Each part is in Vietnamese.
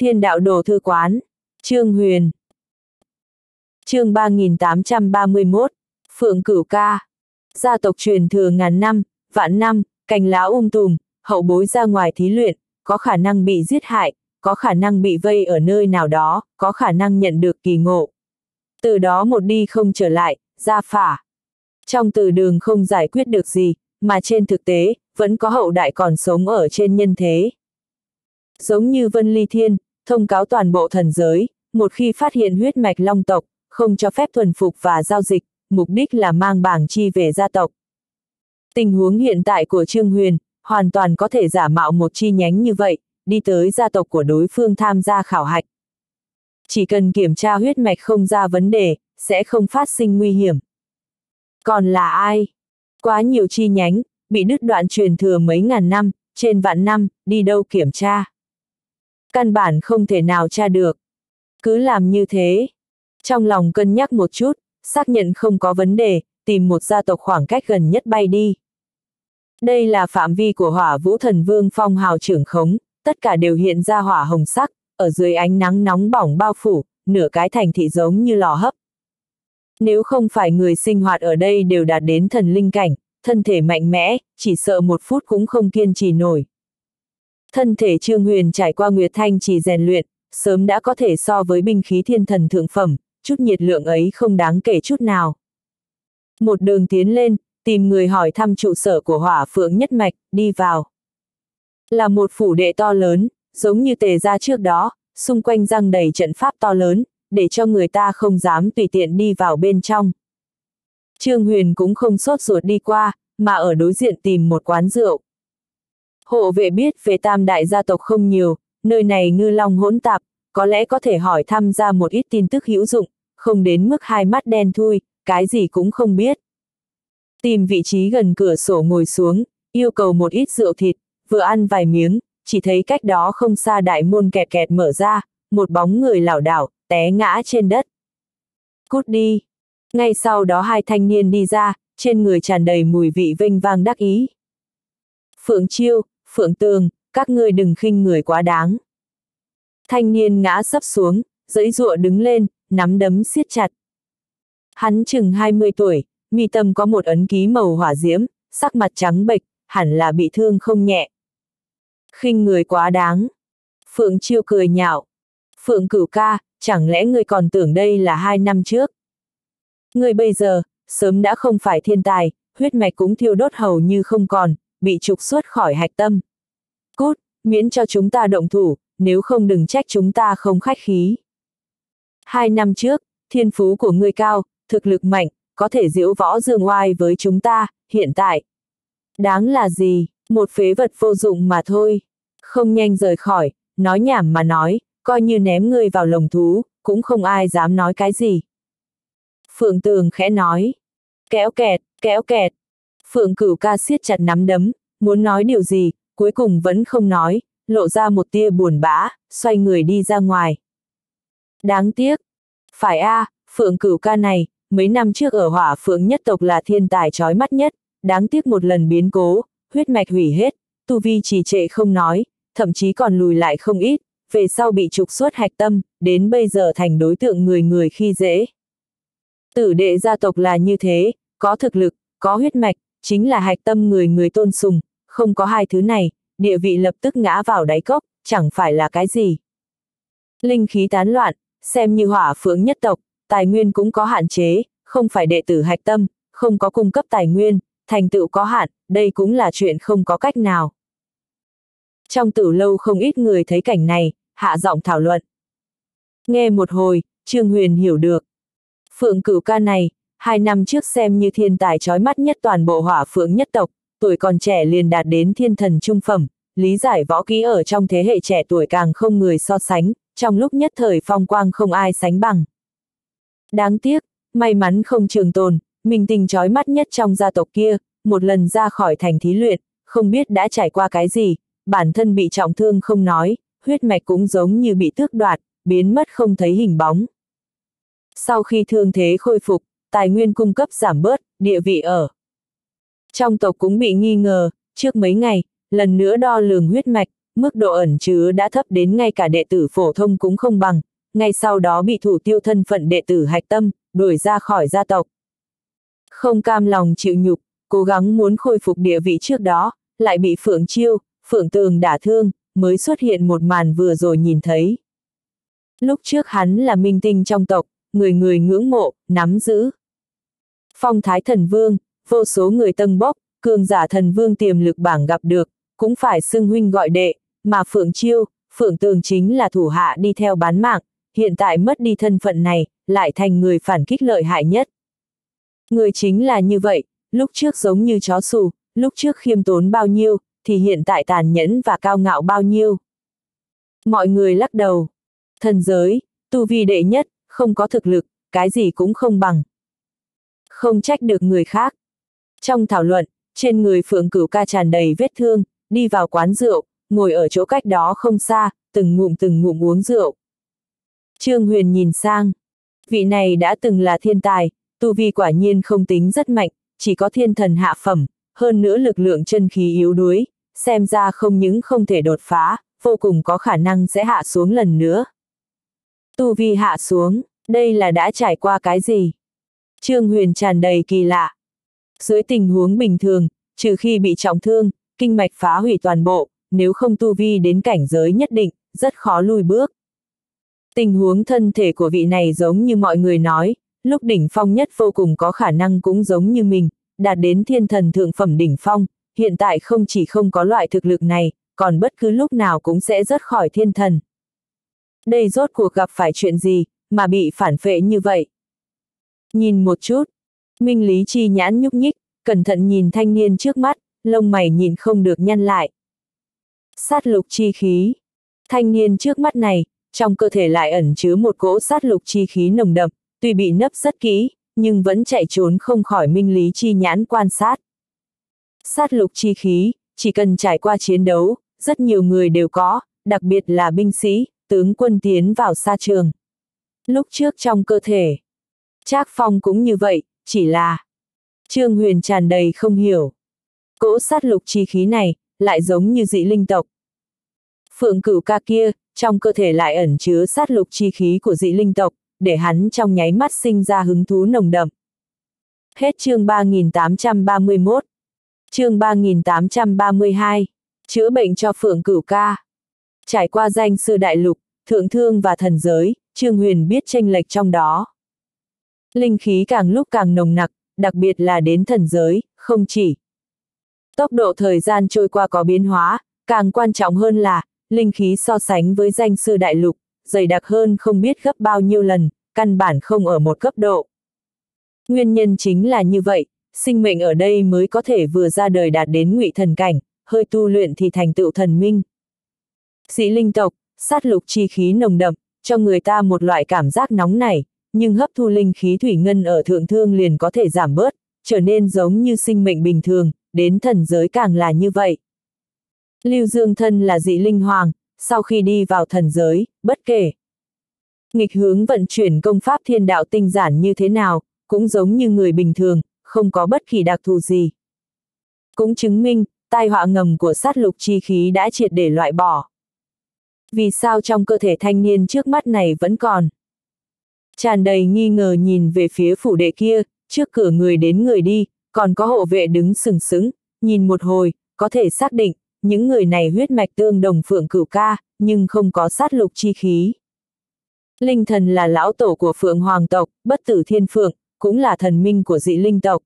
Thiên đạo đồ thư quán. Trương Huyền. chương 3831. Phượng Cửu Ca. Gia tộc truyền thừa ngàn năm, vạn năm, cành lá um tùm, hậu bối ra ngoài thí luyện, có khả năng bị giết hại, có khả năng bị vây ở nơi nào đó, có khả năng nhận được kỳ ngộ. Từ đó một đi không trở lại, ra phả. Trong từ đường không giải quyết được gì, mà trên thực tế, vẫn có hậu đại còn sống ở trên nhân thế. Giống như Vân Ly Thiên, thông cáo toàn bộ thần giới, một khi phát hiện huyết mạch long tộc, không cho phép thuần phục và giao dịch, mục đích là mang bảng chi về gia tộc. Tình huống hiện tại của Trương Huyền, hoàn toàn có thể giả mạo một chi nhánh như vậy, đi tới gia tộc của đối phương tham gia khảo hạch. Chỉ cần kiểm tra huyết mạch không ra vấn đề, sẽ không phát sinh nguy hiểm. Còn là ai? Quá nhiều chi nhánh, bị đứt đoạn truyền thừa mấy ngàn năm, trên vạn năm, đi đâu kiểm tra. Căn bản không thể nào tra được. Cứ làm như thế. Trong lòng cân nhắc một chút, xác nhận không có vấn đề, tìm một gia tộc khoảng cách gần nhất bay đi. Đây là phạm vi của hỏa vũ thần vương phong hào trưởng khống, tất cả đều hiện ra hỏa hồng sắc, ở dưới ánh nắng nóng bỏng bao phủ, nửa cái thành thị giống như lò hấp. Nếu không phải người sinh hoạt ở đây đều đạt đến thần linh cảnh, thân thể mạnh mẽ, chỉ sợ một phút cũng không kiên trì nổi. Thân thể Trương Huyền trải qua Nguyệt Thanh chỉ rèn luyện, sớm đã có thể so với binh khí thiên thần thượng phẩm, chút nhiệt lượng ấy không đáng kể chút nào. Một đường tiến lên, tìm người hỏi thăm trụ sở của hỏa phượng nhất mạch, đi vào. Là một phủ đệ to lớn, giống như tề ra trước đó, xung quanh răng đầy trận pháp to lớn, để cho người ta không dám tùy tiện đi vào bên trong. Trương Huyền cũng không sốt ruột đi qua, mà ở đối diện tìm một quán rượu. Hộ vệ biết về tam đại gia tộc không nhiều, nơi này ngư long hỗn tạp, có lẽ có thể hỏi thăm ra một ít tin tức hữu dụng, không đến mức hai mắt đen thui, cái gì cũng không biết. Tìm vị trí gần cửa sổ ngồi xuống, yêu cầu một ít rượu thịt, vừa ăn vài miếng, chỉ thấy cách đó không xa đại môn kẹt kẹt mở ra, một bóng người lảo đảo, té ngã trên đất. Cút đi. Ngay sau đó hai thanh niên đi ra, trên người tràn đầy mùi vị vinh vang đắc ý. Phượng Chiêu, Phượng Tường, các ngươi đừng khinh người quá đáng. Thanh niên ngã sấp xuống, dẫy dụa đứng lên, nắm đấm siết chặt. Hắn chừng 20 tuổi, mi tâm có một ấn ký màu hỏa diễm, sắc mặt trắng bệch, hẳn là bị thương không nhẹ. khinh người quá đáng. Phượng Chiêu cười nhạo. Phượng Cửu ca, chẳng lẽ ngươi còn tưởng đây là hai năm trước? Ngươi bây giờ, sớm đã không phải thiên tài, huyết mạch cũng thiêu đốt hầu như không còn, bị trục xuất khỏi hạch tâm. Cút, miễn cho chúng ta động thủ, nếu không đừng trách chúng ta không khách khí. Hai năm trước, thiên phú của ngươi cao, thực lực mạnh, có thể diễu võ dương oai với chúng ta, hiện tại. Đáng là gì, một phế vật vô dụng mà thôi. Không nhanh rời khỏi, nói nhảm mà nói, coi như ném ngươi vào lồng thú, cũng không ai dám nói cái gì. Phượng Tường khẽ nói. Kéo kẹt, kéo kẹt. Phượng cửu ca siết chặt nắm đấm, muốn nói điều gì, cuối cùng vẫn không nói, lộ ra một tia buồn bã, xoay người đi ra ngoài. Đáng tiếc. Phải a, Phượng cửu ca này, mấy năm trước ở hỏa Phượng nhất tộc là thiên tài trói mắt nhất, đáng tiếc một lần biến cố, huyết mạch hủy hết, tu vi trì trệ không nói, thậm chí còn lùi lại không ít, về sau bị trục xuất hạch tâm, đến bây giờ thành đối tượng người người khi dễ. Tử đệ gia tộc là như thế, có thực lực, có huyết mạch, chính là hạch tâm người người tôn sùng, không có hai thứ này, địa vị lập tức ngã vào đáy cốc, chẳng phải là cái gì. Linh khí tán loạn, xem như hỏa phượng nhất tộc, tài nguyên cũng có hạn chế, không phải đệ tử hạch tâm, không có cung cấp tài nguyên, thành tựu có hạn, đây cũng là chuyện không có cách nào. Trong tử lâu không ít người thấy cảnh này, hạ giọng thảo luận. Nghe một hồi, Trương Huyền hiểu được. Phượng cửu ca này, hai năm trước xem như thiên tài trói mắt nhất toàn bộ hỏa phượng nhất tộc, tuổi còn trẻ liền đạt đến thiên thần trung phẩm, lý giải võ kỹ ở trong thế hệ trẻ tuổi càng không người so sánh, trong lúc nhất thời phong quang không ai sánh bằng. Đáng tiếc, may mắn không trường tồn, mình tình trói mắt nhất trong gia tộc kia, một lần ra khỏi thành thí luyện, không biết đã trải qua cái gì, bản thân bị trọng thương không nói, huyết mạch cũng giống như bị tước đoạt, biến mất không thấy hình bóng. Sau khi thương thế khôi phục, tài nguyên cung cấp giảm bớt, địa vị ở. Trong tộc cũng bị nghi ngờ, trước mấy ngày, lần nữa đo lường huyết mạch, mức độ ẩn chứa đã thấp đến ngay cả đệ tử phổ thông cũng không bằng, ngay sau đó bị thủ tiêu thân phận đệ tử hạch tâm, đuổi ra khỏi gia tộc. Không cam lòng chịu nhục, cố gắng muốn khôi phục địa vị trước đó, lại bị Phượng Chiêu, Phượng Tường đả thương, mới xuất hiện một màn vừa rồi nhìn thấy. Lúc trước hắn là minh tinh trong tộc, người người ngưỡng mộ, nắm giữ. Phong thái thần vương, vô số người tân bốc, cường giả thần vương tiềm lực bảng gặp được, cũng phải xưng huynh gọi đệ, mà Phượng Chiêu, Phượng Tường chính là thủ hạ đi theo bán mạng, hiện tại mất đi thân phận này, lại thành người phản kích lợi hại nhất. Người chính là như vậy, lúc trước giống như chó sù lúc trước khiêm tốn bao nhiêu, thì hiện tại tàn nhẫn và cao ngạo bao nhiêu. Mọi người lắc đầu. Thần giới, tu vi đệ nhất, không có thực lực, cái gì cũng không bằng. Không trách được người khác. Trong thảo luận, trên người phượng cửu ca tràn đầy vết thương, đi vào quán rượu, ngồi ở chỗ cách đó không xa, từng ngụm từng ngụm uống rượu. Trương Huyền nhìn sang. Vị này đã từng là thiên tài, tu vi quả nhiên không tính rất mạnh, chỉ có thiên thần hạ phẩm, hơn nữa lực lượng chân khí yếu đuối, xem ra không những không thể đột phá, vô cùng có khả năng sẽ hạ xuống lần nữa. Tu vi hạ xuống, đây là đã trải qua cái gì? Trương Huyền tràn đầy kỳ lạ. Dưới tình huống bình thường, trừ khi bị trọng thương, kinh mạch phá hủy toàn bộ, nếu không tu vi đến cảnh giới nhất định, rất khó lùi bước. Tình huống thân thể của vị này giống như mọi người nói, lúc đỉnh phong nhất vô cùng có khả năng cũng giống như mình, đạt đến thiên thần thượng phẩm đỉnh phong, hiện tại không chỉ không có loại thực lực này, còn bất cứ lúc nào cũng sẽ rớt khỏi thiên thần. Đây rốt cuộc gặp phải chuyện gì, mà bị phản phệ như vậy? Nhìn một chút, Minh Lý Chi nhãn nhúc nhích, cẩn thận nhìn thanh niên trước mắt, lông mày nhìn không được nhăn lại. Sát lục chi khí. Thanh niên trước mắt này, trong cơ thể lại ẩn chứa một cỗ sát lục chi khí nồng đậm, tuy bị nấp rất kỹ, nhưng vẫn chạy trốn không khỏi minh lý chi nhãn quan sát. Sát lục chi khí, chỉ cần trải qua chiến đấu, rất nhiều người đều có, đặc biệt là binh sĩ, tướng quân tiến vào xa trường. Lúc trước trong cơ thể, Trác Phong cũng như vậy, chỉ là Trương Huyền tràn đầy không hiểu. Cỗ sát lục chi khí này, lại giống như dị linh tộc. Phượng cửu ca kia, trong cơ thể lại ẩn chứa sát lục chi khí của dị linh tộc, để hắn trong nháy mắt sinh ra hứng thú nồng đậm. Hết chương 3831. Chương 3832. Chữa bệnh cho Phượng Cửu Ca. Trải qua danh sư đại lục, thượng thương và thần giới, Trương Huyền biết tranh lệch trong đó. Linh khí càng lúc càng nồng nặc, đặc biệt là đến thần giới, không chỉ. Tốc độ thời gian trôi qua có biến hóa, càng quan trọng hơn là, linh khí so sánh với danh sư đại lục, dày đặc hơn không biết gấp bao nhiêu lần, căn bản không ở một cấp độ. Nguyên nhân chính là như vậy, sinh mệnh ở đây mới có thể vừa ra đời đạt đến ngụy thần cảnh, hơi tu luyện thì thành tựu thần minh. Sĩ linh tộc, sát lục chi khí nồng đậm, cho người ta một loại cảm giác nóng nảy, nhưng hấp thu linh khí thủy ngân ở thượng thương liền có thể giảm bớt, trở nên giống như sinh mệnh bình thường, đến thần giới càng là như vậy. Lưu Dương thân là dị linh hoàng, sau khi đi vào thần giới, bất kể. Nghịch hướng vận chuyển công pháp thiên đạo tinh giản như thế nào, cũng giống như người bình thường, không có bất kỳ đặc thù gì. Cũng chứng minh, tai họa ngầm của sát lục chi khí đã triệt để loại bỏ. Vì sao trong cơ thể thanh niên trước mắt này vẫn còn? Tràn đầy nghi ngờ nhìn về phía phủ đệ kia, trước cửa người đến người đi, còn có hộ vệ đứng sừng sững, nhìn một hồi, có thể xác định, những người này huyết mạch tương đồng phượng cửu ca, nhưng không có sát lục chi khí. Linh thần là lão tổ của phượng hoàng tộc, bất tử thiên phượng, cũng là thần minh của dị linh tộc.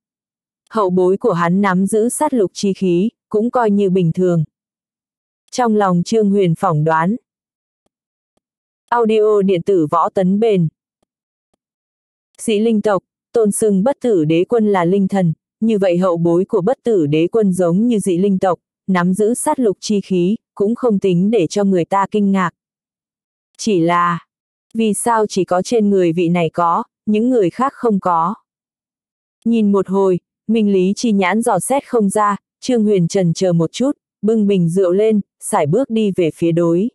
Hậu bối của hắn nắm giữ sát lục chi khí, cũng coi như bình thường. Trong lòng Trương Huyền phỏng đoán. Audio điện tử võ tấn bền sĩ linh tộc, tôn xưng bất tử đế quân là linh thần, như vậy hậu bối của bất tử đế quân giống như dị linh tộc, nắm giữ sát lục chi khí, cũng không tính để cho người ta kinh ngạc. Chỉ là, vì sao chỉ có trên người vị này có, những người khác không có. Nhìn một hồi, Minh Lý chi nhãn dò xét không ra, Trương Huyền Trần chờ một chút, bưng bình rượu lên, sải bước đi về phía đối.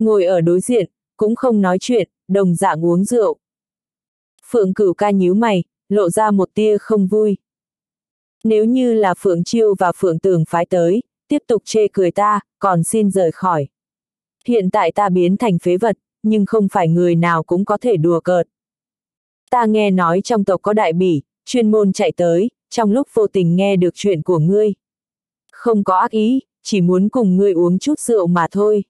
Ngồi ở đối diện, cũng không nói chuyện, đồng dạng uống rượu. Phượng cửu ca nhíu mày, lộ ra một tia không vui. Nếu như là Phượng Chiêu và Phượng Tường phái tới, tiếp tục chê cười ta, còn xin rời khỏi. Hiện tại ta biến thành phế vật, nhưng không phải người nào cũng có thể đùa cợt. Ta nghe nói trong tộc có đại bỉ, chuyên môn chạy tới, trong lúc vô tình nghe được chuyện của ngươi. Không có ác ý, chỉ muốn cùng ngươi uống chút rượu mà thôi.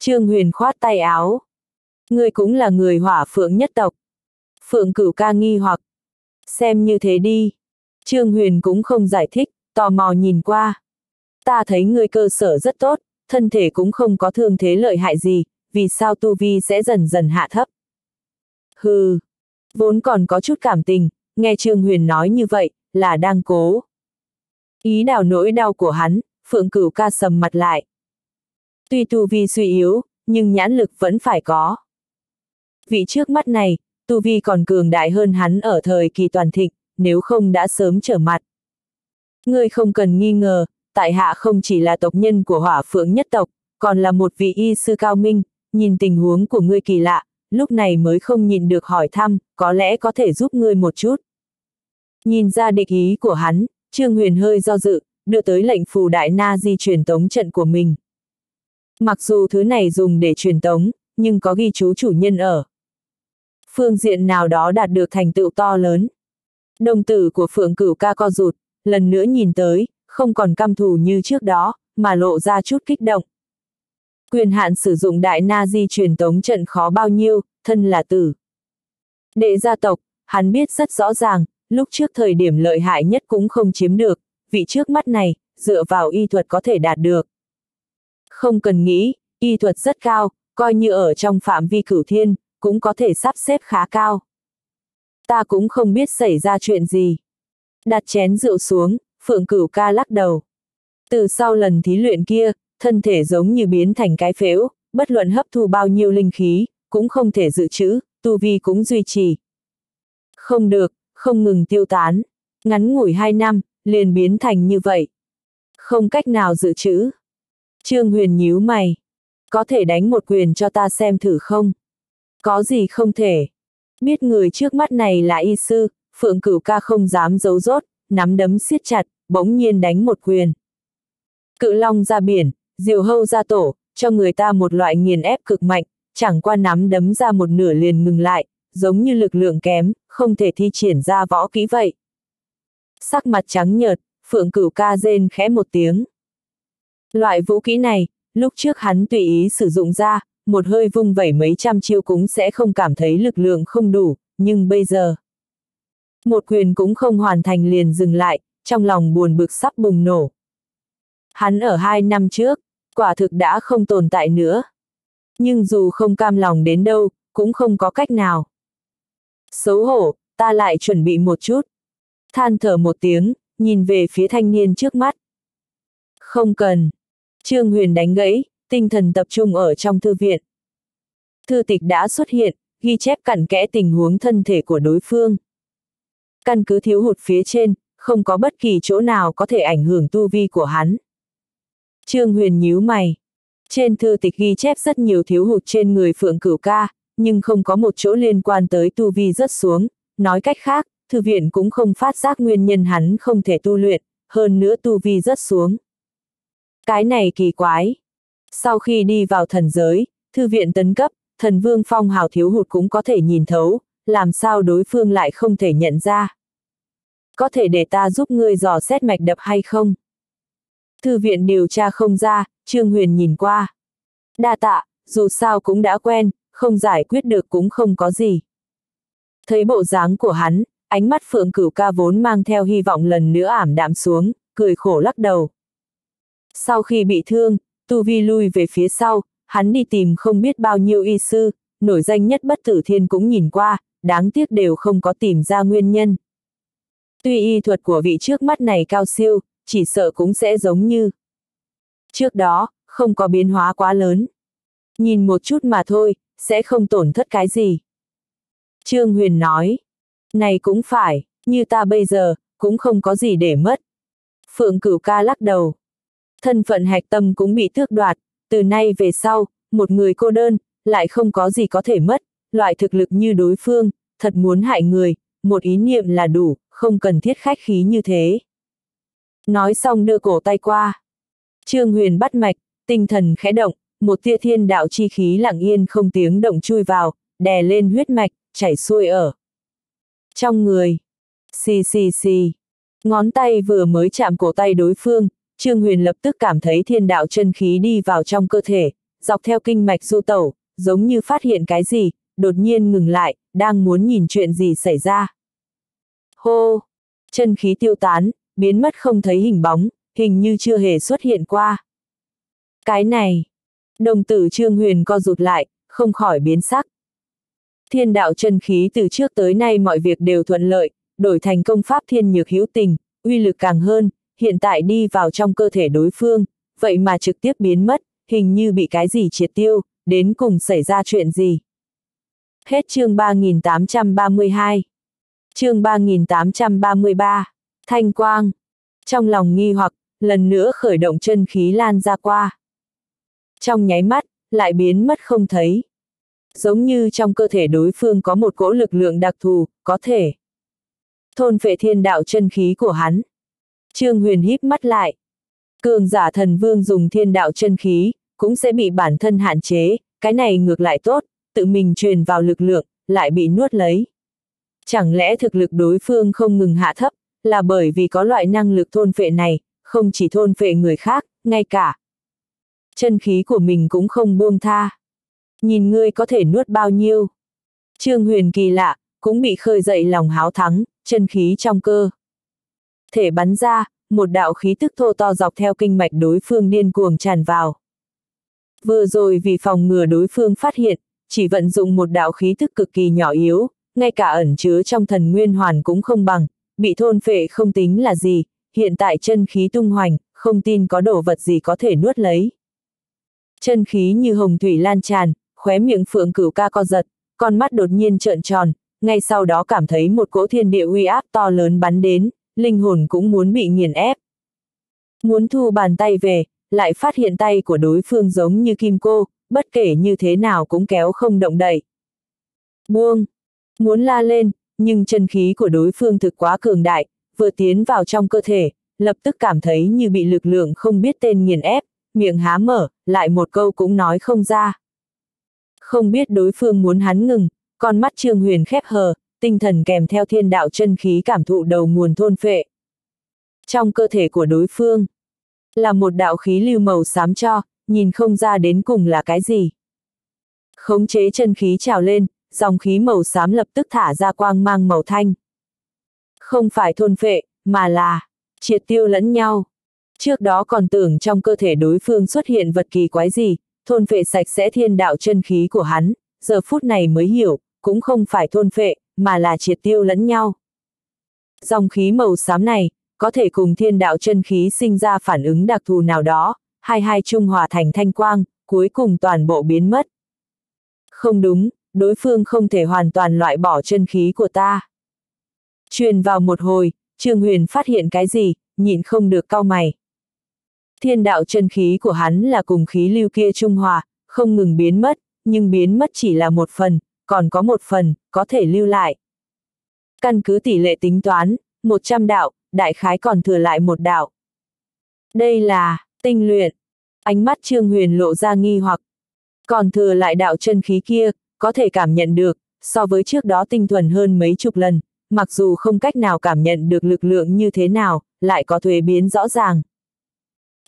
Trương Huyền khoát tay áo. Ngươi cũng là người hỏa phượng nhất tộc. Phượng cửu ca nghi hoặc. Xem như thế đi. Trương Huyền cũng không giải thích, tò mò nhìn qua. Ta thấy ngươi cơ sở rất tốt, thân thể cũng không có thương thế lợi hại gì, vì sao tu vi sẽ dần dần hạ thấp. Hừ, vốn còn có chút cảm tình, nghe Trương Huyền nói như vậy, là đang cố. Ý đào nỗi đau của hắn, Phượng Cửu ca sầm mặt lại. Tuy tu vi suy yếu, nhưng nhãn lực vẫn phải có. Vị trước mắt này, tu vi còn cường đại hơn hắn ở thời kỳ toàn thịnh, nếu không đã sớm trở mặt. Ngươi không cần nghi ngờ, tại hạ không chỉ là tộc nhân của hỏa phượng nhất tộc, còn là một vị y sư cao minh, nhìn tình huống của ngươi kỳ lạ, lúc này mới không nhìn được hỏi thăm, có lẽ có thể giúp ngươi một chút. Nhìn ra địch ý của hắn, Trương Huyền hơi do dự, đưa tới lệnh phù đại na di truyền tống trận của mình. Mặc dù thứ này dùng để truyền tống, nhưng có ghi chú chủ nhân ở. Phương diện nào đó đạt được thành tựu to lớn. Đồng tử của Phượng Cửu ca co rụt, lần nữa nhìn tới, không còn căm thù như trước đó, mà lộ ra chút kích động. Quyền hạn sử dụng đại na di truyền tống trận khó bao nhiêu, thân là tử. Đệ gia tộc, hắn biết rất rõ ràng, lúc trước thời điểm lợi hại nhất cũng không chiếm được, vị trước mắt này, dựa vào y thuật có thể đạt được. Không cần nghĩ, y thuật rất cao, coi như ở trong phạm vi cửu thiên, cũng có thể sắp xếp khá cao. Ta cũng không biết xảy ra chuyện gì. Đặt chén rượu xuống, Phượng Cửu ca lắc đầu. Từ sau lần thí luyện kia, thân thể giống như biến thành cái phễu, bất luận hấp thu bao nhiêu linh khí, cũng không thể dự trữ, tu vi cũng duy trì. Không được, không ngừng tiêu tán. Ngắn ngủi hai năm, liền biến thành như vậy. Không cách nào dự trữ. Trương Huyền nhíu mày. Có thể đánh một quyền cho ta xem thử không? Có gì không thể? Biết người trước mắt này là y sư, Phượng Cửu ca không dám giấu rốt, nắm đấm siết chặt, bỗng nhiên đánh một quyền. Cự long ra biển, diều hâu ra tổ, cho người ta một loại nghiền ép cực mạnh, chẳng qua nắm đấm ra một nửa liền ngừng lại, giống như lực lượng kém, không thể thi triển ra võ kỹ vậy. Sắc mặt trắng nhợt, phượng cửu ca rên khẽ một tiếng. Loại vũ kỹ này, lúc trước hắn tùy ý sử dụng ra, một hơi vung vẩy mấy trăm chiêu cũng sẽ không cảm thấy lực lượng không đủ, nhưng bây giờ. Một quyền cũng không hoàn thành liền dừng lại, trong lòng buồn bực sắp bùng nổ. Hắn ở hai năm trước, quả thực đã không tồn tại nữa. Nhưng dù không cam lòng đến đâu, cũng không có cách nào. Xấu hổ, ta lại chuẩn bị một chút. Than thở một tiếng, nhìn về phía thanh niên trước mắt. Không cần. Trương Huyền đánh gãy, tinh thần tập trung ở trong thư viện. Thư tịch đã xuất hiện, ghi chép cặn kẽ tình huống thân thể của đối phương. Căn cứ thiếu hụt phía trên, không có bất kỳ chỗ nào có thể ảnh hưởng tu vi của hắn. Trương Huyền nhíu mày. Trên thư tịch ghi chép rất nhiều thiếu hụt trên người Phượng Cửu Ca, nhưng không có một chỗ liên quan tới tu vi rất xuống. Nói cách khác, thư viện cũng không phát giác nguyên nhân hắn không thể tu luyện, hơn nữa tu vi rất xuống. Cái này kỳ quái. Sau khi đi vào thần giới, thư viện tấn cấp, thần vương phong hào thiếu hụt cũng có thể nhìn thấu, làm sao đối phương lại không thể nhận ra. Có thể để ta giúp ngươi dò xét mạch đập hay không? Thư viện điều tra không ra, Trương Huyền nhìn qua. Đa tạ, dù sao cũng đã quen, không giải quyết được cũng không có gì. Thấy bộ dáng của hắn, ánh mắt phượng cửu ca vốn mang theo hy vọng lần nữa ảm đạm xuống, cười khổ lắc đầu. Sau khi bị thương, Tu Vi lui về phía sau, hắn đi tìm không biết bao nhiêu y sư, nổi danh nhất bất tử thiên cũng nhìn qua, đáng tiếc đều không có tìm ra nguyên nhân. Tuy y thuật của vị trước mắt này cao siêu, chỉ sợ cũng sẽ giống như. Trước đó, không có biến hóa quá lớn. Nhìn một chút mà thôi, sẽ không tổn thất cái gì. Trương Huyền nói, này cũng phải, như ta bây giờ, cũng không có gì để mất. Phượng cửu ca lắc đầu. Thân phận hạch tâm cũng bị tước đoạt, từ nay về sau, một người cô đơn, lại không có gì có thể mất, loại thực lực như đối phương, thật muốn hại người, một ý niệm là đủ, không cần thiết khách khí như thế. Nói xong đưa cổ tay qua. Trương Huyền bắt mạch, tinh thần khẽ động, một tia thiên đạo chi khí lặng yên không tiếng động chui vào, đè lên huyết mạch, chảy xuôi ở. Trong người, xì xì xì, ngón tay vừa mới chạm cổ tay đối phương, Trương Huyền lập tức cảm thấy thiên đạo chân khí đi vào trong cơ thể, dọc theo kinh mạch du tẩu, giống như phát hiện cái gì, đột nhiên ngừng lại, đang muốn nhìn chuyện gì xảy ra. Hô! Chân khí tiêu tán, biến mất không thấy hình bóng, hình như chưa hề xuất hiện qua. Cái này! Đồng tử Trương Huyền co rụt lại, không khỏi biến sắc. Thiên đạo chân khí từ trước tới nay mọi việc đều thuận lợi, đổi thành công pháp thiên nhược hữu tình, uy lực càng hơn, hiện tại đi vào trong cơ thể đối phương, vậy mà trực tiếp biến mất, hình như bị cái gì triệt tiêu, đến cùng xảy ra chuyện gì. Hết chương 3832. Chương 3833. Thanh quang. Trong lòng nghi hoặc, lần nữa khởi động chân khí lan ra qua. Trong nháy mắt, lại biến mất không thấy. Giống như trong cơ thể đối phương có một cỗ lực lượng đặc thù, có thể thôn phệ thiên đạo chân khí của hắn. Trương Huyền híp mắt lại. Cường giả thần vương dùng thiên đạo chân khí, cũng sẽ bị bản thân hạn chế, cái này ngược lại tốt, tự mình truyền vào lực lượng, lại bị nuốt lấy. Chẳng lẽ thực lực đối phương không ngừng hạ thấp, là bởi vì có loại năng lực thôn phệ này, không chỉ thôn phệ người khác, ngay cả. Chân khí của mình cũng không buông tha. Nhìn ngươi có thể nuốt bao nhiêu. Trương Huyền kỳ lạ, cũng bị khơi dậy lòng háo thắng, chân khí trong cơ. Thể bắn ra, một đạo khí tức thô to dọc theo kinh mạch đối phương điên cuồng tràn vào. Vừa rồi vì phòng ngừa đối phương phát hiện, chỉ vận dụng một đạo khí tức cực kỳ nhỏ yếu, ngay cả ẩn chứa trong thần nguyên hoàn cũng không bằng, bị thôn phệ không tính là gì, hiện tại chân khí tung hoành, không tin có đồ vật gì có thể nuốt lấy. Chân khí như hồng thủy lan tràn, khóe miệng phượng cửu ca co giật, con mắt đột nhiên trợn tròn, ngay sau đó cảm thấy một cỗ thiên địa uy áp to lớn bắn đến, linh hồn cũng muốn bị nghiền ép. Muốn thu bàn tay về, lại phát hiện tay của đối phương giống như kim cô, bất kể như thế nào cũng kéo không động đậy. Buông! Muốn la lên, nhưng chân khí của đối phương thực quá cường đại, vừa tiến vào trong cơ thể, lập tức cảm thấy như bị lực lượng không biết tên nghiền ép, miệng há mở, lại một câu cũng nói không ra. Không biết đối phương muốn hắn ngừng, con mắt Trương Huyền khép hờ, tinh thần kèm theo thiên đạo chân khí cảm thụ đầu nguồn thôn phệ. Trong cơ thể của đối phương, là một đạo khí lưu màu xám cho, nhìn không ra đến cùng là cái gì. Khống chế chân khí trào lên, dòng khí màu xám lập tức thả ra quang mang màu thanh. Không phải thôn phệ, mà là triệt tiêu lẫn nhau. Trước đó còn tưởng trong cơ thể đối phương xuất hiện vật kỳ quái gì, thôn phệ sạch sẽ thiên đạo chân khí của hắn, giờ phút này mới hiểu, cũng không phải thôn phệ, mà là triệt tiêu lẫn nhau. Dòng khí màu xám này, có thể cùng thiên đạo chân khí sinh ra phản ứng đặc thù nào đó, hai hai trung hòa thành thanh quang, cuối cùng toàn bộ biến mất. Không đúng, đối phương không thể hoàn toàn loại bỏ chân khí của ta. Truyền vào một hồi, Trương Huyền phát hiện cái gì, nhịn không được cau mày. Thiên đạo chân khí của hắn là cùng khí lưu kia trung hòa, không ngừng biến mất, nhưng biến mất chỉ là một phần, còn có một phần, có thể lưu lại. Căn cứ tỷ lệ tính toán, 100 đạo, đại khái còn thừa lại một đạo. Đây là, tinh luyện. Ánh mắt Trương Huyền lộ ra nghi hoặc. Còn thừa lại đạo chân khí kia, có thể cảm nhận được, so với trước đó tinh thuần hơn mấy chục lần, mặc dù không cách nào cảm nhận được lực lượng như thế nào, lại có thuế biến rõ ràng.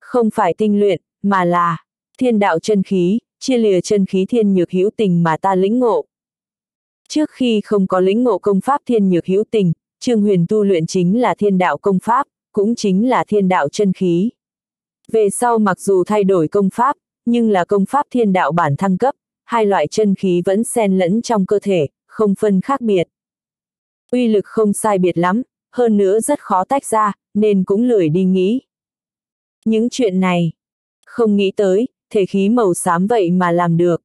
Không phải tinh luyện, mà là thiên đạo chân khí, chia lìa chân khí thiên nhược hữu tình mà ta lĩnh ngộ. Trước khi không có lĩnh ngộ công pháp thiên nhược hữu tình, Trương Huyền tu luyện chính là thiên đạo công pháp, cũng chính là thiên đạo chân khí. Về sau mặc dù thay đổi công pháp, nhưng là công pháp thiên đạo bản thăng cấp, hai loại chân khí vẫn xen lẫn trong cơ thể, không phân khác biệt. Uy lực không sai biệt lắm, hơn nữa rất khó tách ra, nên cũng lười đi nghĩ. Những chuyện này, không nghĩ tới, thể khí màu xám vậy mà làm được.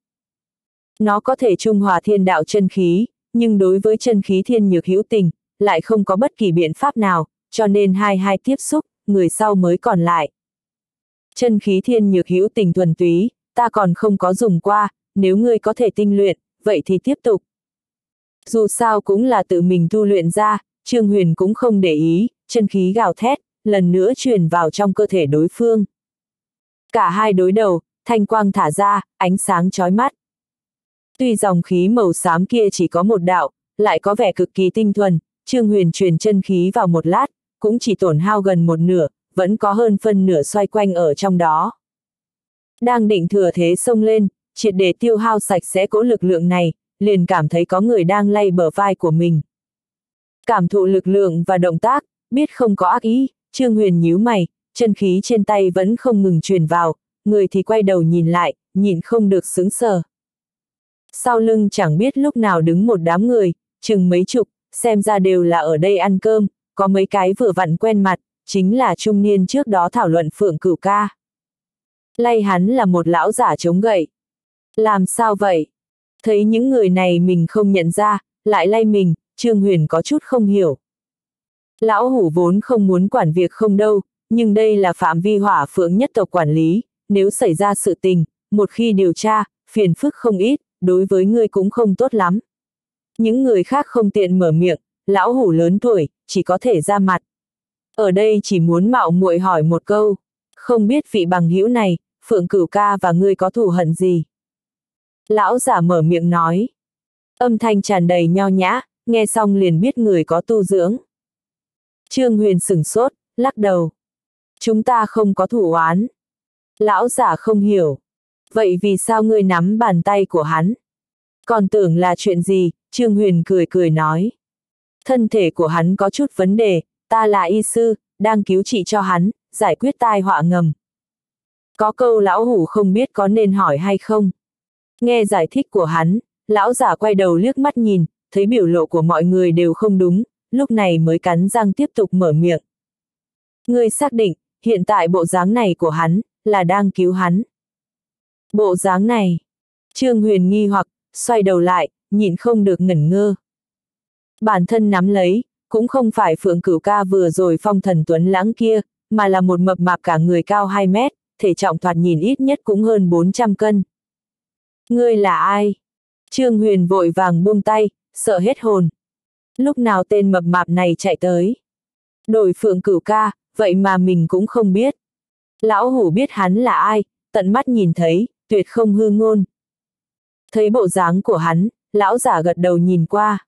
Nó có thể trung hòa thiên đạo chân khí, nhưng đối với chân khí thiên nhược hữu tình, lại không có bất kỳ biện pháp nào, cho nên hai hai tiếp xúc, người sau mới còn lại. Chân khí thiên nhược hữu tình thuần túy, ta còn không có dùng qua, nếu ngươi có thể tinh luyện, vậy thì tiếp tục. Dù sao cũng là tự mình tu luyện ra, Trương Huyền cũng không để ý, chân khí gào thét, lần nữa truyền vào trong cơ thể đối phương. Cả hai đối đầu, thanh quang thả ra, ánh sáng chói mắt. Tuy dòng khí màu xám kia chỉ có một đạo, lại có vẻ cực kỳ tinh thuần, Trương Huyền truyền chân khí vào một lát, cũng chỉ tổn hao gần một nửa, vẫn có hơn phân nửa xoay quanh ở trong đó. Đang định thừa thế xông lên, triệt để tiêu hao sạch sẽ cỗ lực lượng này, liền cảm thấy có người đang lay bờ vai của mình. Cảm thụ lực lượng và động tác, biết không có ác ý, Trương Huyền nhíu mày, chân khí trên tay vẫn không ngừng truyền vào, người thì quay đầu nhìn lại, nhìn không được sướng sờ. Sau lưng chẳng biết lúc nào đứng một đám người, chừng mấy chục, xem ra đều là ở đây ăn cơm, có mấy cái vừa vặn quen mặt, chính là trung niên trước đó thảo luận phượng cửu ca. Lay hắn là một lão giả chống gậy. Làm sao vậy? Thấy những người này mình không nhận ra, lại lay mình, Trương Huyền có chút không hiểu. Lão hủ vốn không muốn quản việc không đâu, nhưng đây là phạm vi hỏa phượng nhất tộc quản lý, nếu xảy ra sự tình, một khi điều tra, phiền phức không ít, đối với ngươi cũng không tốt lắm. Những người khác không tiện mở miệng, lão hủ lớn tuổi, chỉ có thể ra mặt. Ở đây chỉ muốn mạo muội hỏi một câu, không biết vị bằng hữu này, Phượng Cửu ca và ngươi có thù hận gì? Lão giả mở miệng nói. Âm thanh tràn đầy nho nhã, nghe xong liền biết người có tu dưỡng. Trương Huyền sửng sốt, lắc đầu. Chúng ta không có thủ oán. Lão giả không hiểu. Vậy vì sao ngươi nắm bàn tay của hắn? Còn tưởng là chuyện gì, Trương Huyền cười cười nói. Thân thể của hắn có chút vấn đề, ta là y sư, đang cứu trị cho hắn, giải quyết tai họa ngầm. Có câu lão hủ không biết có nên hỏi hay không. Nghe giải thích của hắn, lão giả quay đầu liếc mắt nhìn, thấy biểu lộ của mọi người đều không đúng, lúc này mới cắn răng tiếp tục mở miệng. Ngươi xác định, hiện tại bộ dáng này của hắn, là đang cứu hắn. Bộ dáng này. Trương Huyền nghi hoặc, xoay đầu lại, nhịn không được ngẩn ngơ. Bản thân nắm lấy, cũng không phải phượng cửu ca vừa rồi phong thần tuấn lãng kia, mà là một mập mạp cả người cao 2 mét, thể trọng thoạt nhìn ít nhất cũng hơn 400 cân. Ngươi là ai? Trương Huyền vội vàng buông tay, sợ hết hồn. Lúc nào tên mập mạp này chạy tới? Đổi phượng cửu ca, vậy mà mình cũng không biết. Lão hủ biết hắn là ai, tận mắt nhìn thấy, tuyệt không hư ngôn. Thấy bộ dáng của hắn, lão giả gật đầu nhìn qua.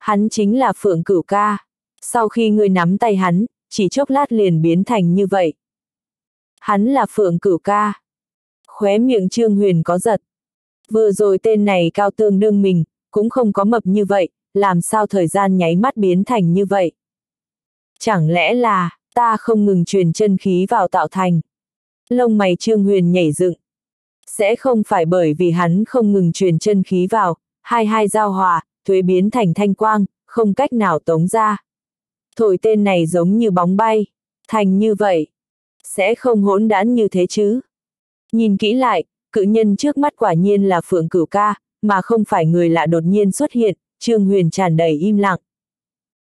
Hắn chính là Phượng Cửu Ca. Sau khi ngươi nắm tay hắn, chỉ chốc lát liền biến thành như vậy. Hắn là Phượng Cửu Ca. Khóe miệng Trương Huyền có giật. Vừa rồi tên này cao tương đương mình, cũng không có mập như vậy, làm sao thời gian nháy mắt biến thành như vậy. Chẳng lẽ là, ta không ngừng truyền chân khí vào tạo thành. Lông mày Trương Huyền nhảy dựng. Sẽ không phải bởi vì hắn không ngừng truyền chân khí vào, hai hai giao hòa, thuế biến thành thanh quang, không cách nào tống ra. Thổi tên này giống như bóng bay, thành như vậy. Sẽ không hỗn đãn như thế chứ. Nhìn kỹ lại, cự nhân trước mắt quả nhiên là Phượng Cửu Ca, mà không phải người lạ đột nhiên xuất hiện, Trương Huyền tràn đầy im lặng.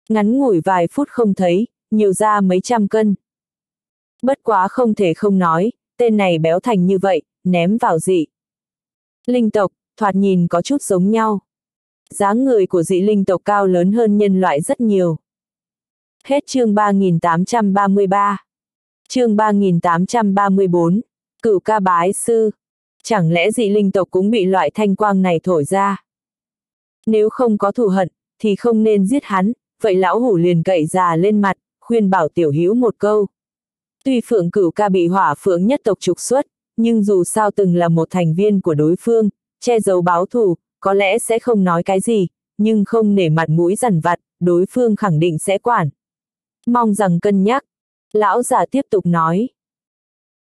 Ngắn ngủi vài phút không thấy, nhiều ra mấy trăm cân. Bất quá không thể không nói, tên này béo thành như vậy, ném vào dị. Linh tộc, thoạt nhìn có chút giống nhau. dáng người của dị linh tộc cao lớn hơn nhân loại rất nhiều. Hết chương 3833. Chương 3834. Cửu ca bái sư. Chẳng lẽ dị linh tộc cũng bị loại thanh quang này thổi ra? Nếu không có thù hận, thì không nên giết hắn, vậy lão hủ liền cậy già lên mặt, khuyên bảo tiểu hữu một câu. Tuy phượng cửu ca bị hỏa phượng nhất tộc trục xuất, nhưng dù sao từng là một thành viên của đối phương, che giấu báo thù, có lẽ sẽ không nói cái gì, nhưng không nể mặt mũi rằn vặt, đối phương khẳng định sẽ quản. Mong rằng cân nhắc. Lão già tiếp tục nói.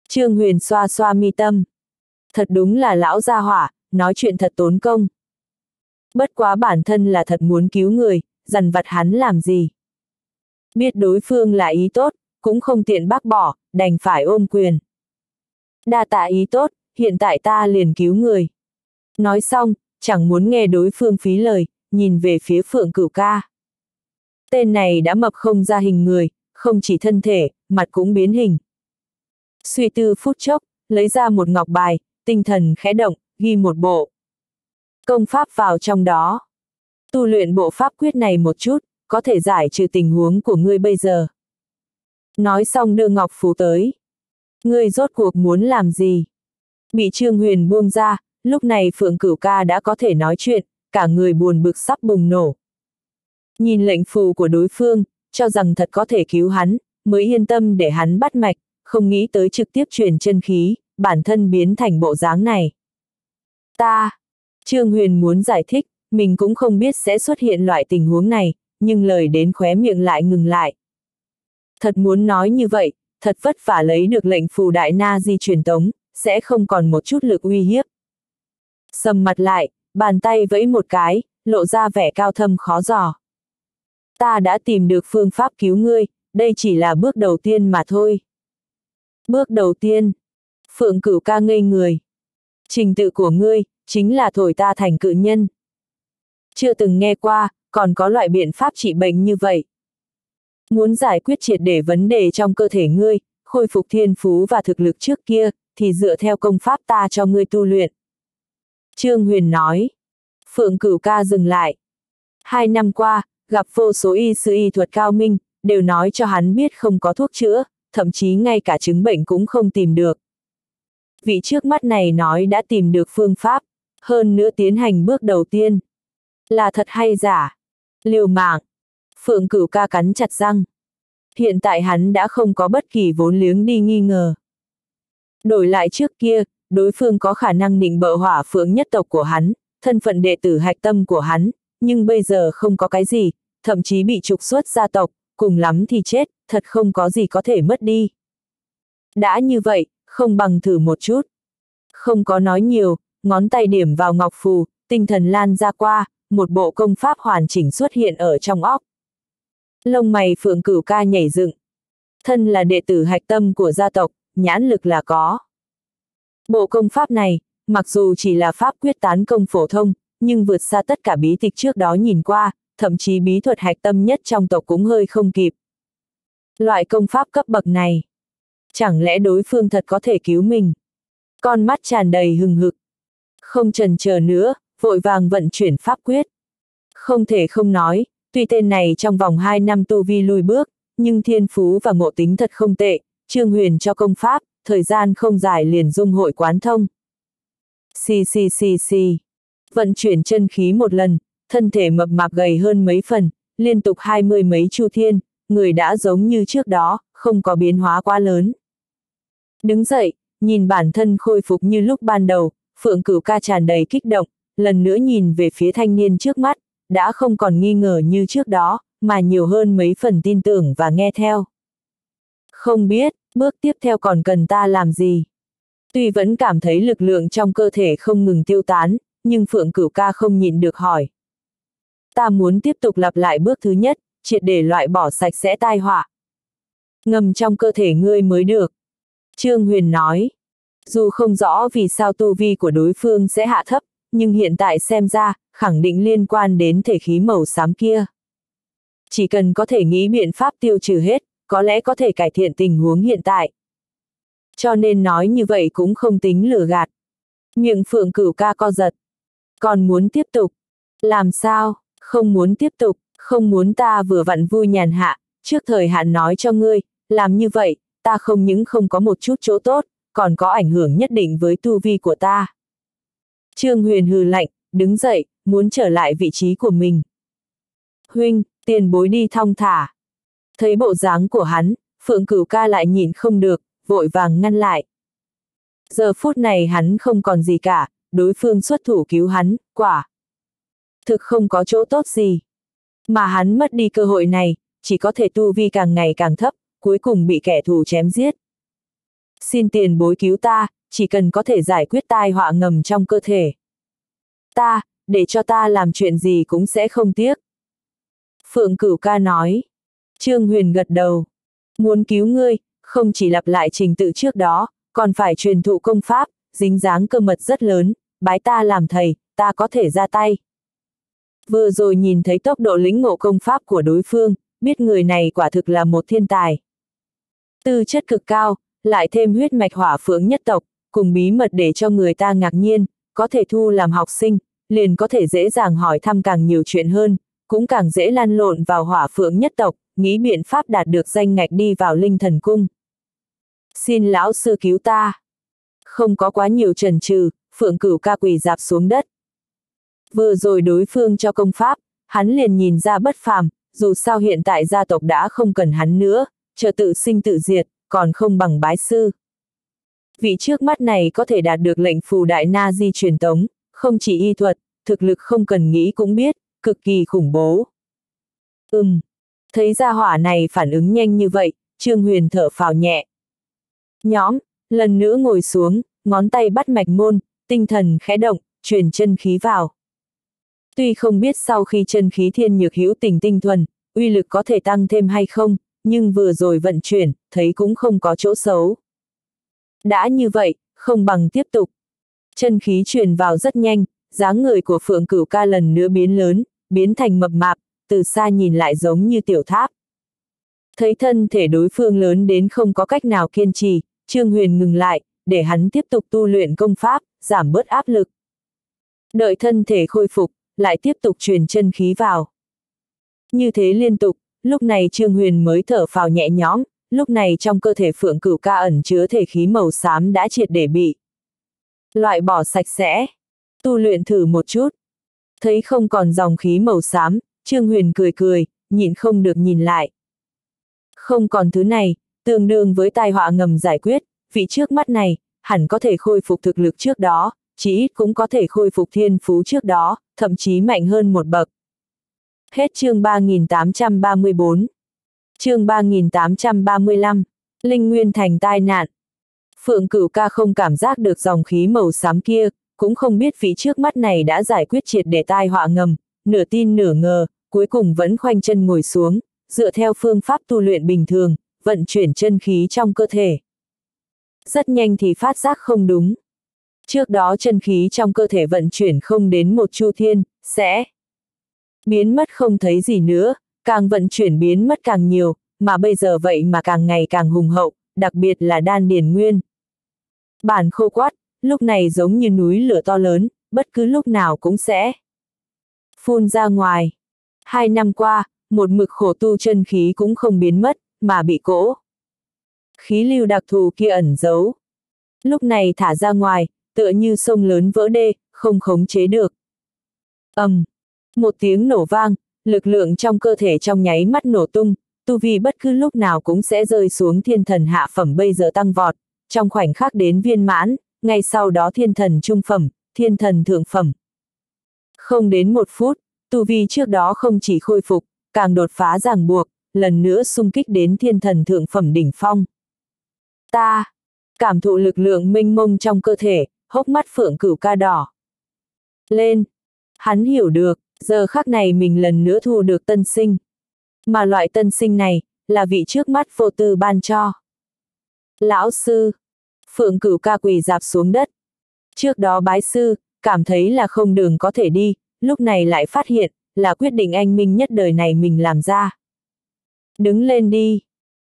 Trương Huyền xoa xoa mi tâm. Thật đúng là lão gia hỏa, nói chuyện thật tốn công. Bất quá bản thân là thật muốn cứu người, dằn vặt hắn làm gì. Biết đối phương là ý tốt, cũng không tiện bác bỏ, đành phải ôm quyền. Đa tạ ý tốt, hiện tại ta liền cứu người. Nói xong, chẳng muốn nghe đối phương phí lời, nhìn về phía phượng cửu ca. Tên này đã mập không ra hình người, không chỉ thân thể, mặt cũng biến hình. Suy tư phút chốc, lấy ra một ngọc bài, tinh thần khẽ động, ghi một bộ. Công pháp vào trong đó. Tu luyện bộ pháp quyết này một chút, có thể giải trừ tình huống của ngươi bây giờ. Nói xong đưa ngọc phù tới. Ngươi rốt cuộc muốn làm gì? Bị Trương Huyền buông ra, lúc này Phượng Cửu Ca đã có thể nói chuyện, cả người buồn bực sắp bùng nổ. Nhìn lệnh phù của đối phương, cho rằng thật có thể cứu hắn, mới yên tâm để hắn bắt mạch, không nghĩ tới trực tiếp truyền chân khí, bản thân biến thành bộ dáng này. Ta, Trương Huyền muốn giải thích, mình cũng không biết sẽ xuất hiện loại tình huống này, nhưng lời đến khóe miệng lại ngừng lại. Thật muốn nói như vậy, thật vất vả lấy được lệnh phù đại na di truyền tống, sẽ không còn một chút lực uy hiếp. Sầm mặt lại, bàn tay vẫy một cái, lộ ra vẻ cao thâm khó dò. Ta đã tìm được phương pháp cứu ngươi, đây chỉ là bước đầu tiên mà thôi. Bước đầu tiên. Phượng cửu ca ngây người. Trình tự của ngươi, chính là thổi ta thành cự nhân. Chưa từng nghe qua, còn có loại biện pháp trị bệnh như vậy. Muốn giải quyết triệt để vấn đề trong cơ thể ngươi, khôi phục thiên phú và thực lực trước kia, thì dựa theo công pháp ta cho ngươi tu luyện. Trương Huyền nói. Phượng cửu ca dừng lại. Hai năm qua, gặp vô số y sư y thuật cao minh, đều nói cho hắn biết không có thuốc chữa, thậm chí ngay cả chứng bệnh cũng không tìm được. Vị trước mắt này nói đã tìm được phương pháp, hơn nữa tiến hành bước đầu tiên. Là thật hay giả? Liều mạng. Phượng cửu ca cắn chặt răng. Hiện tại hắn đã không có bất kỳ vốn liếng đi nghi ngờ. Đổi lại trước kia, đối phương có khả năng định bợ hỏa phượng nhất tộc của hắn, thân phận đệ tử hạch tâm của hắn, nhưng bây giờ không có cái gì, thậm chí bị trục xuất gia tộc, cùng lắm thì chết, thật không có gì có thể mất đi. Đã như vậy, không bằng thử một chút. Không có nói nhiều, ngón tay điểm vào ngọc phù, tinh thần lan ra qua, một bộ công pháp hoàn chỉnh xuất hiện ở trong óc. Lông mày phượng cửu ca nhảy dựng. Thân là đệ tử hạch tâm của gia tộc, nhãn lực là có. Bộ công pháp này, mặc dù chỉ là pháp quyết tán công phổ thông, nhưng vượt xa tất cả bí tịch trước đó nhìn qua, thậm chí bí thuật hạch tâm nhất trong tộc cũng hơi không kịp. Loại công pháp cấp bậc này, chẳng lẽ đối phương thật có thể cứu mình? Con mắt tràn đầy hừng hực. Không trần chờ nữa, vội vàng vận chuyển pháp quyết. Không thể không nói, tuy tên này trong vòng 2 năm tu vi lùi bước, nhưng thiên phú và ngộ tính thật không tệ, Trương Huyền cho công pháp, thời gian không dài liền dung hội quán thông. Xì xì xì xì. Vận chuyển chân khí một lần, thân thể mập mạp gầy hơn mấy phần, liên tục hai mươi mấy chu thiên, người đã giống như trước đó, không có biến hóa quá lớn. Đứng dậy, nhìn bản thân khôi phục như lúc ban đầu, Phượng Cửu ca tràn đầy kích động, lần nữa nhìn về phía thanh niên trước mắt, đã không còn nghi ngờ như trước đó, mà nhiều hơn mấy phần tin tưởng và nghe theo. Không biết, bước tiếp theo còn cần ta làm gì? Tuy vẫn cảm thấy lực lượng trong cơ thể không ngừng tiêu tán, nhưng Phượng Cửu ca không nhịn được hỏi. Ta muốn tiếp tục lặp lại bước thứ nhất, triệt để loại bỏ sạch sẽ tai họa. Ngầm trong cơ thể ngươi mới được. Trương Huyền nói. Dù không rõ vì sao tu vi của đối phương sẽ hạ thấp, nhưng hiện tại xem ra, khẳng định liên quan đến thể khí màu xám kia. Chỉ cần có thể nghĩ biện pháp tiêu trừ hết, có lẽ có thể cải thiện tình huống hiện tại. Cho nên nói như vậy cũng không tính lừa gạt. Miệng phượng cửu ca co giật. Còn muốn tiếp tục. Làm sao, không muốn tiếp tục, không muốn ta vừa vặn vui nhàn hạ, trước thời hạn nói cho ngươi, làm như vậy, ta không những không có một chút chỗ tốt, còn có ảnh hưởng nhất định với tu vi của ta. Trương Huyền hừ lạnh, đứng dậy, muốn trở lại vị trí của mình. Huynh, tiền bối đi thong thả. Thấy bộ dáng của hắn, Phượng Cửu ca lại nhìn không được, vội vàng ngăn lại. Giờ phút này hắn không còn gì cả, đối phương xuất thủ cứu hắn, quả. Thực không có chỗ tốt gì. Mà hắn mất đi cơ hội này, chỉ có thể tu vi càng ngày càng thấp, cuối cùng bị kẻ thù chém giết. Xin tiền bối cứu ta, chỉ cần có thể giải quyết tai họa ngầm trong cơ thể. Ta, để cho ta làm chuyện gì cũng sẽ không tiếc. Phượng Cửu ca nói. Trương Huyền gật đầu. Muốn cứu ngươi, không chỉ lặp lại trình tự trước đó, còn phải truyền thụ công pháp, dính dáng cơ mật rất lớn, bái ta làm thầy, ta có thể ra tay. Vừa rồi nhìn thấy tốc độ lĩnh ngộ công pháp của đối phương, biết người này quả thực là một thiên tài. Tư chất cực cao, lại thêm huyết mạch hỏa phượng nhất tộc, cùng bí mật để cho người ta ngạc nhiên, có thể thu làm học sinh, liền có thể dễ dàng hỏi thăm càng nhiều chuyện hơn, cũng càng dễ lan lộn vào hỏa phượng nhất tộc, nghĩ biện pháp đạt được danh ngạch đi vào linh thần cung. Xin lão sư cứu ta. Không có quá nhiều trần trừ, phượng cửu ca quỳ dạp xuống đất. Vừa rồi đối phương cho công pháp, hắn liền nhìn ra bất phàm, dù sao hiện tại gia tộc đã không cần hắn nữa, chờ tự sinh tự diệt, còn không bằng bái sư. Vị trước mắt này có thể đạt được lệnh phù đại na di truyền tống, không chỉ y thuật, thực lực không cần nghĩ cũng biết, cực kỳ khủng bố. Ừm, thấy ra hỏa này phản ứng nhanh như vậy, Trương Huyền thở phào nhẹ. Nhóm, lần nữa ngồi xuống, ngón tay bắt mạch môn, tinh thần khẽ động, truyền chân khí vào. Tuy không biết sau khi chân khí thiên nhược hữu tình tinh thuần, uy lực có thể tăng thêm hay không, nhưng vừa rồi vận chuyển, thấy cũng không có chỗ xấu. Đã như vậy, không bằng tiếp tục. Chân khí truyền vào rất nhanh, dáng người của phượng cửu ca lần nữa biến lớn, biến thành mập mạp, từ xa nhìn lại giống như tiểu tháp. Thấy thân thể đối phương lớn đến không có cách nào kiên trì, Trương Huyền ngừng lại, để hắn tiếp tục tu luyện công pháp, giảm bớt áp lực. Đợi thân thể khôi phục, lại tiếp tục truyền chân khí vào. Như thế liên tục, lúc này Trương Huyền mới thở phào nhẹ nhõm, lúc này trong cơ thể phượng cửu ca ẩn chứa thể khí màu xám đã triệt để bị. Loại bỏ sạch sẽ. Tu luyện thử một chút. Thấy không còn dòng khí màu xám, Trương Huyền cười cười, nhịn không được nhìn lại. Không còn thứ này, tương đương với tai họa ngầm giải quyết, vị trước mắt này, hẳn có thể khôi phục thực lực trước đó, chỉ ít cũng có thể khôi phục thiên phú trước đó, thậm chí mạnh hơn một bậc. Hết chương 3834. Chương 3835. Linh Nguyên thành tai nạn. Phượng Cửu Ca không cảm giác được dòng khí màu xám kia, cũng không biết vị trước mắt này đã giải quyết triệt để tai họa ngầm, nửa tin nửa ngờ, cuối cùng vẫn khoanh chân ngồi xuống, dựa theo phương pháp tu luyện bình thường, vận chuyển chân khí trong cơ thể. Rất nhanh thì phát giác không đúng. Trước đó chân khí trong cơ thể vận chuyển không đến một chu thiên, sẽ biến mất không thấy gì nữa, càng vận chuyển biến mất càng nhiều, mà bây giờ vậy mà càng ngày càng hùng hậu, đặc biệt là đan điền nguyên. Bản khô quát, lúc này giống như núi lửa to lớn, bất cứ lúc nào cũng sẽ phun ra ngoài. Hai năm qua, một mực khổ tu chân khí cũng không biến mất, mà bị cỗ. Khí lưu đặc thù kia ẩn giấu. Lúc này thả ra ngoài, tựa như sông lớn vỡ đê, không khống chế được. ầm, um, một tiếng nổ vang, lực lượng trong cơ thể trong nháy mắt nổ tung, tu vi bất cứ lúc nào cũng sẽ rơi xuống thiên thần hạ phẩm bây giờ tăng vọt, trong khoảnh khắc đến viên mãn, ngay sau đó thiên thần trung phẩm, thiên thần thượng phẩm. Không đến một phút, tu vi trước đó không chỉ khôi phục, càng đột phá ràng buộc, lần nữa xung kích đến thiên thần thượng phẩm đỉnh phong. Ta, cảm thụ lực lượng minh mông trong cơ thể, hốc mắt phượng cửu ca đỏ. Lên, hắn hiểu được, giờ khắc này mình lần nữa thu được tân sinh. Mà loại tân sinh này, là vị trước mắt vô tư ban cho. Lão sư, phượng cửu ca quỳ dạp xuống đất. Trước đó bái sư, cảm thấy là không đường có thể đi, lúc này lại phát hiện, là quyết định anh minh nhất đời này mình làm ra. Đứng lên đi.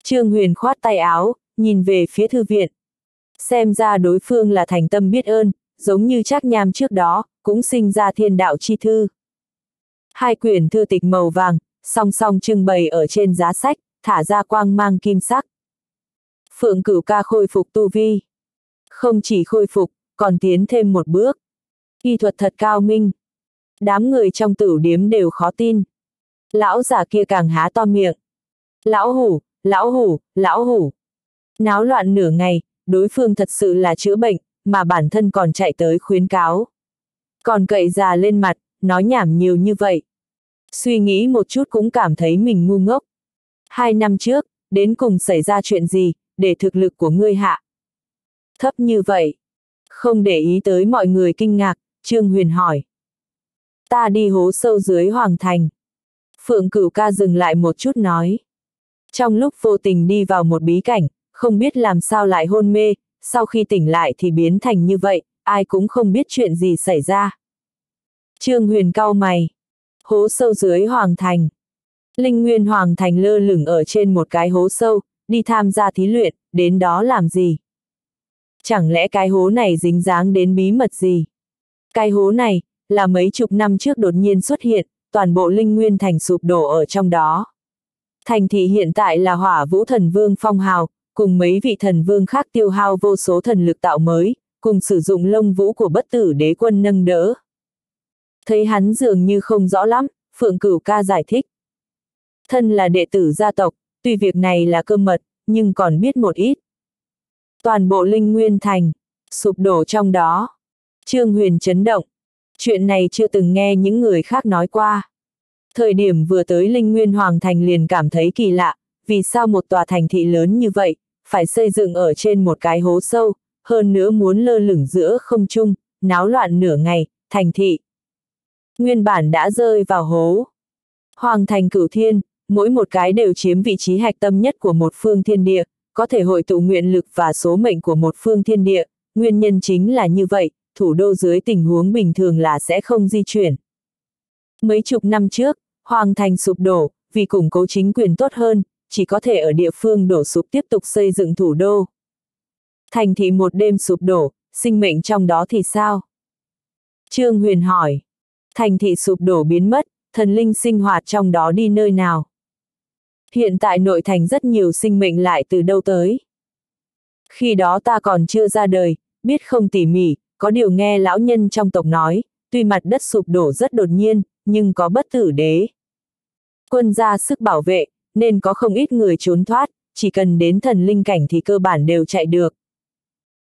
Trương Huyền khoát tay áo, nhìn về phía thư viện. Xem ra đối phương là thành tâm biết ơn, giống như chắc nham trước đó, cũng sinh ra thiên đạo chi thư. Hai quyển thư tịch màu vàng, song song trưng bày ở trên giá sách, thả ra quang mang kim sắc. Phượng cửu ca khôi phục tu vi. Không chỉ khôi phục, còn tiến thêm một bước. Y thuật thật cao minh. Đám người trong tử điếm đều khó tin. Lão giả kia càng há to miệng. Lão hủ, lão hủ, lão hủ. Náo loạn nửa ngày, đối phương thật sự là chữa bệnh, mà bản thân còn chạy tới khuyến cáo. Còn cậy già lên mặt, nói nhảm nhiều như vậy. Suy nghĩ một chút cũng cảm thấy mình ngu ngốc. Hai năm trước, đến cùng xảy ra chuyện gì, để thực lực của ngươi hạ. Thấp như vậy. Không để ý tới mọi người kinh ngạc, Trương Huyền hỏi. Ta đi hố sâu dưới Hoàng Thành. Phượng cửu ca dừng lại một chút nói. Trong lúc vô tình đi vào một bí cảnh, không biết làm sao lại hôn mê, sau khi tỉnh lại thì biến thành như vậy, ai cũng không biết chuyện gì xảy ra. Trương Huyền cau mày. Hố sâu dưới Hoàng Thành. Linh Nguyên Hoàng Thành lơ lửng ở trên một cái hố sâu, đi tham gia thí luyện, đến đó làm gì? Chẳng lẽ cái hố này dính dáng đến bí mật gì? Cái hố này, là mấy chục năm trước đột nhiên xuất hiện, toàn bộ Linh Nguyên Thành sụp đổ ở trong đó. Thành thị hiện tại là hỏa vũ thần vương phong hào, cùng mấy vị thần vương khác tiêu hao vô số thần lực tạo mới, cùng sử dụng lông vũ của bất tử đế quân nâng đỡ. Thấy hắn dường như không rõ lắm, Phượng Cửu ca giải thích. Thân là đệ tử gia tộc, tuy việc này là cơ mật, nhưng còn biết một ít. Toàn bộ linh nguyên thành, sụp đổ trong đó. Trương Huyền chấn động. Chuyện này chưa từng nghe những người khác nói qua. Thời điểm vừa tới Linh Nguyên Hoàng Thành liền cảm thấy kỳ lạ, vì sao một tòa thành thị lớn như vậy, phải xây dựng ở trên một cái hố sâu, hơn nữa muốn lơ lửng giữa không trung, náo loạn nửa ngày, thành thị. Nguyên bản đã rơi vào hố. Hoàng thành cửu thiên, mỗi một cái đều chiếm vị trí hạch tâm nhất của một phương thiên địa, có thể hội tụ nguyện lực và số mệnh của một phương thiên địa, nguyên nhân chính là như vậy, thủ đô dưới tình huống bình thường là sẽ không di chuyển. Mấy chục năm trước, Hoàng thành sụp đổ, vì củng cố chính quyền tốt hơn, chỉ có thể ở địa phương đổ sụp tiếp tục xây dựng thủ đô. Thành thị một đêm sụp đổ, sinh mệnh trong đó thì sao? Trương Huyền hỏi. Thành thị sụp đổ biến mất, thần linh sinh hoạt trong đó đi nơi nào? Hiện tại nội thành rất nhiều sinh mệnh lại từ đâu tới? Khi đó ta còn chưa ra đời, biết không tỉ mỉ, có điều nghe lão nhân trong tộc nói, tuy mặt đất sụp đổ rất đột nhiên, nhưng có bất tử đế. Quân ra sức bảo vệ, nên có không ít người trốn thoát, chỉ cần đến thần linh cảnh thì cơ bản đều chạy được.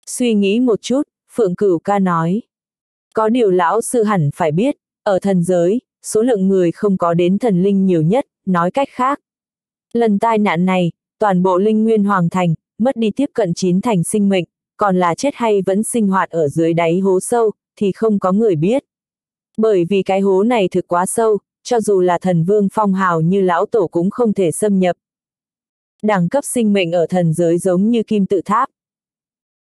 Suy nghĩ một chút, Phượng Cửu ca nói. Có điều lão sư hẳn phải biết, ở thần giới, số lượng người không có đến thần linh nhiều nhất, nói cách khác. Lần tai nạn này, toàn bộ linh nguyên hoàng thành, mất đi tiếp cận chín thành sinh mệnh, còn là chết hay vẫn sinh hoạt ở dưới đáy hố sâu, thì không có người biết. Bởi vì cái hố này thực quá sâu, cho dù là thần vương phong hào như lão tổ cũng không thể xâm nhập. Đẳng cấp sinh mệnh ở thần giới giống như kim tự tháp.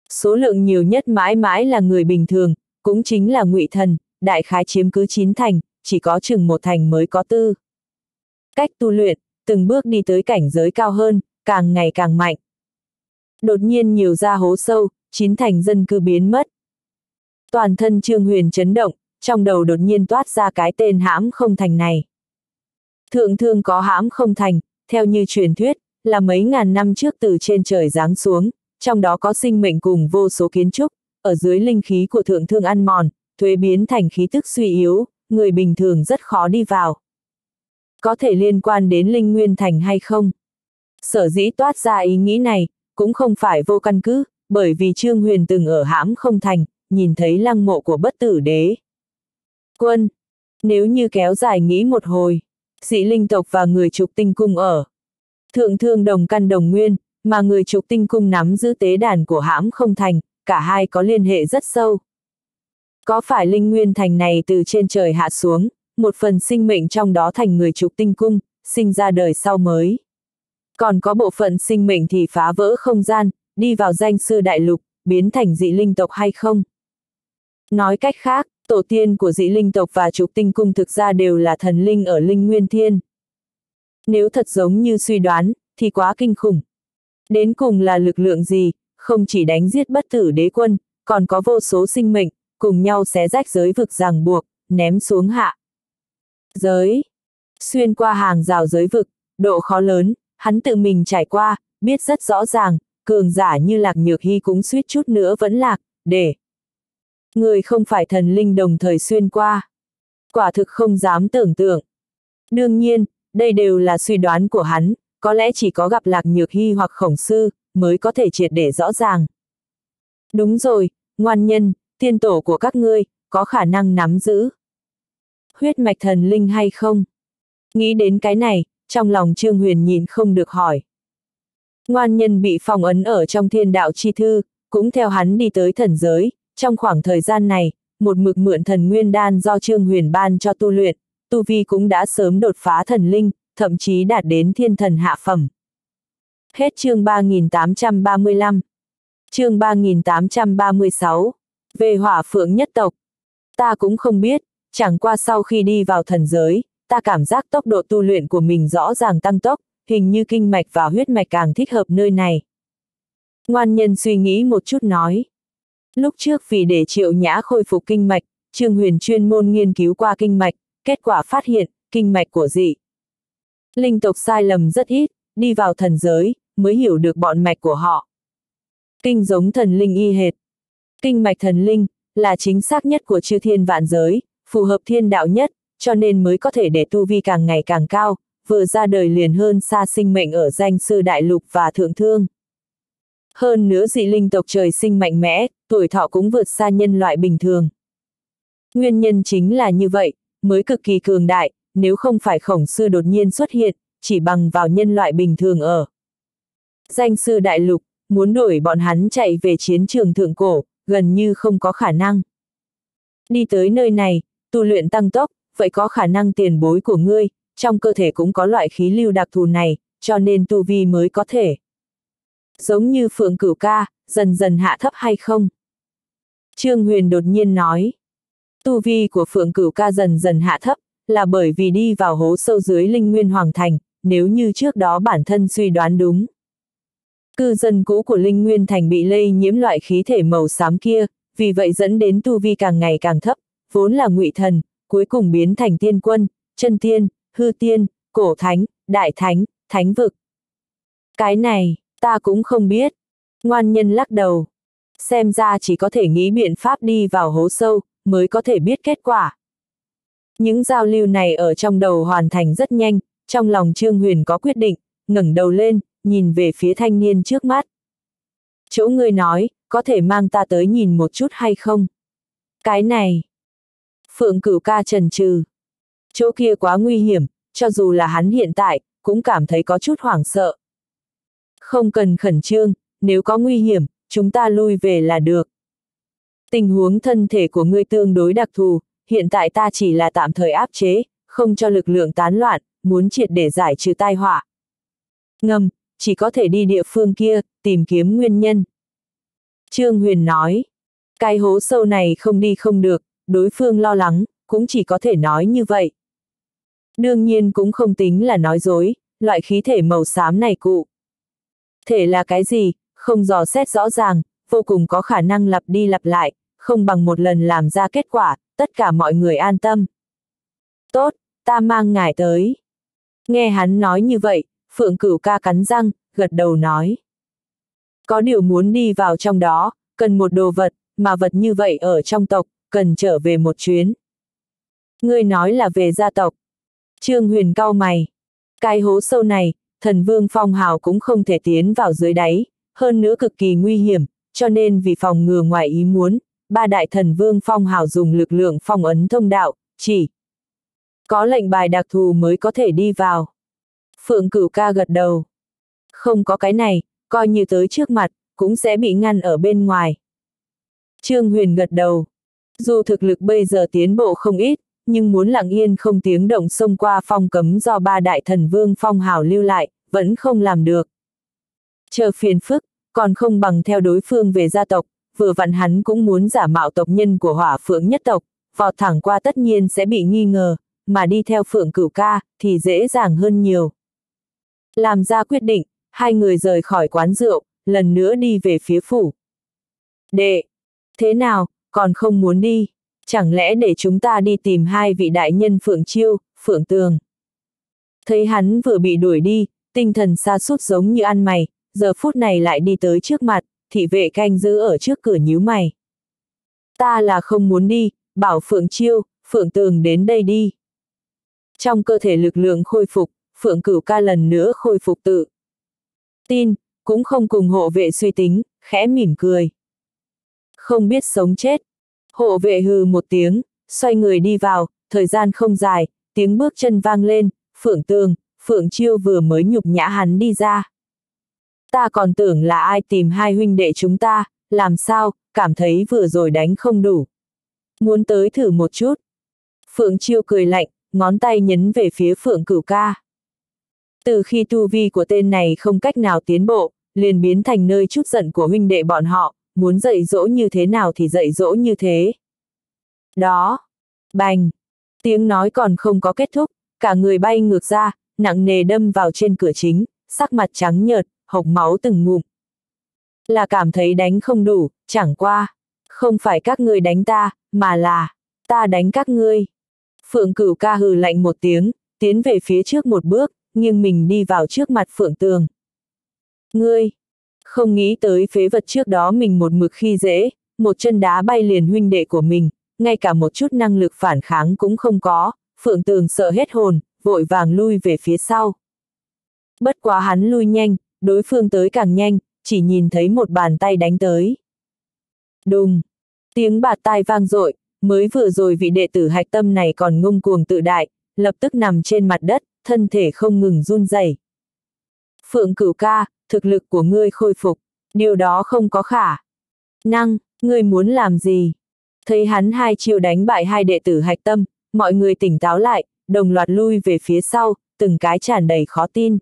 Số lượng nhiều nhất mãi mãi là người bình thường, cũng chính là ngụy thần, đại khái chiếm cứ chín thành, chỉ có chừng một thành mới có tư. Cách tu luyện, từng bước đi tới cảnh giới cao hơn, càng ngày càng mạnh. Đột nhiên nhiều ra hố sâu, chín thành dân cư biến mất. Toàn thân Trương Huyền chấn động, trong đầu đột nhiên toát ra cái tên hãm không thành này. Thượng thương có hãm không thành, theo như truyền thuyết, là mấy ngàn năm trước từ trên trời giáng xuống, trong đó có sinh mệnh cùng vô số kiến trúc, ở dưới linh khí của thượng thương ăn mòn, thuế biến thành khí tức suy yếu, người bình thường rất khó đi vào. Có thể liên quan đến linh nguyên thành hay không? Sở dĩ toát ra ý nghĩ này, cũng không phải vô căn cứ, bởi vì Trương Huyền từng ở hãm không thành, nhìn thấy lăng mộ của bất tử đế. Quân, nếu như kéo dài nghĩ một hồi, dị linh tộc và người trục tinh cung ở. Thượng thương đồng căn đồng nguyên, mà người trục tinh cung nắm giữ tế đàn của hãm không thành, cả hai có liên hệ rất sâu. Có phải linh nguyên thành này từ trên trời hạ xuống, một phần sinh mệnh trong đó thành người trục tinh cung, sinh ra đời sau mới. Còn có bộ phận sinh mệnh thì phá vỡ không gian, đi vào danh sư đại lục, biến thành dị linh tộc hay không? Nói cách khác, tổ tiên của dị linh tộc và trục tinh cung thực ra đều là thần linh ở linh nguyên thiên. Nếu thật giống như suy đoán, thì quá kinh khủng. Đến cùng là lực lượng gì, không chỉ đánh giết bất tử đế quân, còn có vô số sinh mệnh, cùng nhau xé rách giới vực ràng buộc, ném xuống hạ. Giới. Xuyên qua hàng rào giới vực, độ khó lớn, hắn tự mình trải qua, biết rất rõ ràng, cường giả như lạc nhược hy cũng suýt chút nữa vẫn lạc, để. Người không phải thần linh đồng thời xuyên qua. Quả thực không dám tưởng tượng. Đương nhiên, đây đều là suy đoán của hắn, có lẽ chỉ có gặp lạc nhược hy hoặc khổng sư, mới có thể triệt để rõ ràng. Đúng rồi, ngoan nhân, tiên tổ của các ngươi, có khả năng nắm giữ. Huyết mạch thần linh hay không? Nghĩ đến cái này, trong lòng Trương Huyền nhìn không được hỏi. Ngoan nhân bị phong ấn ở trong thiên đạo chi thư, cũng theo hắn đi tới thần giới, trong khoảng thời gian này, một mực mượn thần nguyên đan do Trương Huyền ban cho tu luyện, tu vi cũng đã sớm đột phá thần linh, thậm chí đạt đến thiên thần hạ phẩm. Hết chương 3835. Chương 3836. Về hỏa phượng nhất tộc. Ta cũng không biết, chẳng qua sau khi đi vào thần giới, ta cảm giác tốc độ tu luyện của mình rõ ràng tăng tốc, hình như kinh mạch và huyết mạch càng thích hợp nơi này. Ngoan nhân suy nghĩ một chút nói. Lúc trước vì để triệu nhã khôi phục kinh mạch, Trương Huyền chuyên môn nghiên cứu qua kinh mạch, kết quả phát hiện, kinh mạch của dị. Linh tộc sai lầm rất ít, đi vào thần giới, mới hiểu được bọn mạch của họ. Kinh giống thần linh y hệt. Kinh mạch thần linh, là chính xác nhất của chư thiên vạn giới, phù hợp thiên đạo nhất, cho nên mới có thể để tu vi càng ngày càng cao, vừa ra đời liền hơn xa sinh mệnh ở danh sư đại lục và thượng thương. Hơn nữa dị linh tộc trời sinh mạnh mẽ, tuổi thọ cũng vượt xa nhân loại bình thường. Nguyên nhân chính là như vậy, mới cực kỳ cường đại, nếu không phải khổng sư đột nhiên xuất hiện, chỉ bằng vào nhân loại bình thường ở. Danh sư đại lục, muốn đuổi bọn hắn chạy về chiến trường thượng cổ, gần như không có khả năng. Đi tới nơi này, tu luyện tăng tốc, vậy có khả năng tiền bối của ngươi, trong cơ thể cũng có loại khí lưu đặc thù này, cho nên tu vi mới có thể. Giống như phượng cửu ca, dần dần hạ thấp hay không? Trương Huyền đột nhiên nói. Tu vi của phượng cửu ca dần dần hạ thấp, là bởi vì đi vào hố sâu dưới linh nguyên hoàng thành, nếu như trước đó bản thân suy đoán đúng. Cư dân cũ của Linh Nguyên Thành bị lây nhiễm loại khí thể màu xám kia, vì vậy dẫn đến tu vi càng ngày càng thấp, vốn là ngụy thần, cuối cùng biến thành tiên quân, chân tiên, hư tiên, cổ thánh, đại thánh, thánh vực. Cái này, ta cũng không biết. Ngoan nhân lắc đầu. Xem ra chỉ có thể nghĩ biện pháp đi vào hố sâu, mới có thể biết kết quả. Những giao lưu này ở trong đầu hoàn thành rất nhanh, trong lòng Trương Huyền có quyết định, ngẩng đầu lên, nhìn về phía thanh niên trước mắt. Chỗ ngươi nói, có thể mang ta tới nhìn một chút hay không? Cái này. Phượng cửu ca trần trừ. Chỗ kia quá nguy hiểm, cho dù là hắn hiện tại, cũng cảm thấy có chút hoảng sợ. Không cần khẩn trương, nếu có nguy hiểm, chúng ta lui về là được. Tình huống thân thể của ngươi tương đối đặc thù, hiện tại ta chỉ là tạm thời áp chế, không cho lực lượng tán loạn, muốn triệt để giải trừ tai họa. Ngầm, chỉ có thể đi địa phương kia, tìm kiếm nguyên nhân. Trương Huyền nói, cái hố sâu này không đi không được, đối phương lo lắng, cũng chỉ có thể nói như vậy. Đương nhiên cũng không tính là nói dối, loại khí thể màu xám này cụ. Thể là cái gì, không dò xét rõ ràng, vô cùng có khả năng lặp đi lặp lại, không bằng một lần làm ra kết quả, tất cả mọi người an tâm. Tốt, ta mang ngài tới. Nghe hắn nói như vậy, Phượng Cửu ca cắn răng, gật đầu nói. Có điều muốn đi vào trong đó, cần một đồ vật, mà vật như vậy ở trong tộc, cần trở về một chuyến. Ngươi nói là về gia tộc. Trương Huyền cao mày. Cái hố sâu này, thần vương phong hào cũng không thể tiến vào dưới đáy, hơn nữa cực kỳ nguy hiểm, cho nên vì phòng ngừa ngoài ý muốn, ba đại thần vương phong hào dùng lực lượng phong ấn thông đạo, chỉ có lệnh bài đặc thù mới có thể đi vào. Phượng cửu ca gật đầu. Không có cái này, coi như tới trước mặt, cũng sẽ bị ngăn ở bên ngoài. Trương Huyền gật đầu. Dù thực lực bây giờ tiến bộ không ít, nhưng muốn lặng yên không tiếng động xông qua phong cấm do ba đại thần vương phong hào lưu lại, vẫn không làm được. Chờ phiền phức, còn không bằng theo đối phương về gia tộc, vừa vặn hắn cũng muốn giả mạo tộc nhân của hỏa phượng nhất tộc, vọt thẳng qua tất nhiên sẽ bị nghi ngờ, mà đi theo phượng cửu ca, thì dễ dàng hơn nhiều. Làm ra quyết định, hai người rời khỏi quán rượu, lần nữa đi về phía phủ. Đệ! Thế nào, còn không muốn đi? Chẳng lẽ để chúng ta đi tìm hai vị đại nhân Phượng Chiêu, Phượng Tường? Thấy hắn vừa bị đuổi đi, tinh thần xa sút giống như ăn mày, giờ phút này lại đi tới trước mặt, thị vệ canh giữ ở trước cửa nhíu mày. Ta là không muốn đi, bảo Phượng Chiêu, Phượng Tường đến đây đi. Trong cơ thể lực lượng khôi phục, Phượng Cửu ca lần nữa khôi phục tự. Tin, cũng không cùng hộ vệ suy tính, khẽ mỉm cười. Không biết sống chết. Hộ vệ hừ một tiếng, xoay người đi vào, thời gian không dài, tiếng bước chân vang lên, Phượng Tường, Phượng Chiêu vừa mới nhục nhã hắn đi ra. Ta còn tưởng là ai tìm hai huynh đệ chúng ta, làm sao, cảm thấy vừa rồi đánh không đủ. Muốn tới thử một chút. Phượng Chiêu cười lạnh, ngón tay nhấn về phía Phượng Cửu ca. Từ khi tu vi của tên này không cách nào tiến bộ, liền biến thành nơi chút giận của huynh đệ bọn họ, muốn dạy dỗ như thế nào thì dạy dỗ như thế. Đó, bành, tiếng nói còn không có kết thúc, cả người bay ngược ra, nặng nề đâm vào trên cửa chính, sắc mặt trắng nhợt, hộc máu từng ngụm. Là cảm thấy đánh không đủ, chẳng qua, không phải các ngươi đánh ta, mà là, ta đánh các ngươi. Phượng cửu ca hừ lạnh một tiếng, tiến về phía trước một bước, nghiêng mình đi vào trước mặt Phượng Tường. Ngươi, không nghĩ tới phế vật trước đó mình một mực khi dễ, một chân đá bay liền huynh đệ của mình, ngay cả một chút năng lực phản kháng cũng không có, phượng tường sợ hết hồn, vội vàng lui về phía sau. Bất quá hắn lui nhanh, đối phương tới càng nhanh, chỉ nhìn thấy một bàn tay đánh tới. Đùng! Tiếng bạt tai vang dội mới vừa rồi vị đệ tử hạch tâm này còn ngông cuồng tự đại, lập tức nằm trên mặt đất, thân thể không ngừng run rẩy. Phượng cửu ca, thực lực của ngươi khôi phục, điều đó không có khả. Năng, ngươi muốn làm gì? Thấy hắn hai chiêu đánh bại hai đệ tử hạch tâm, mọi người tỉnh táo lại, đồng loạt lui về phía sau, từng cái tràn đầy khó tin.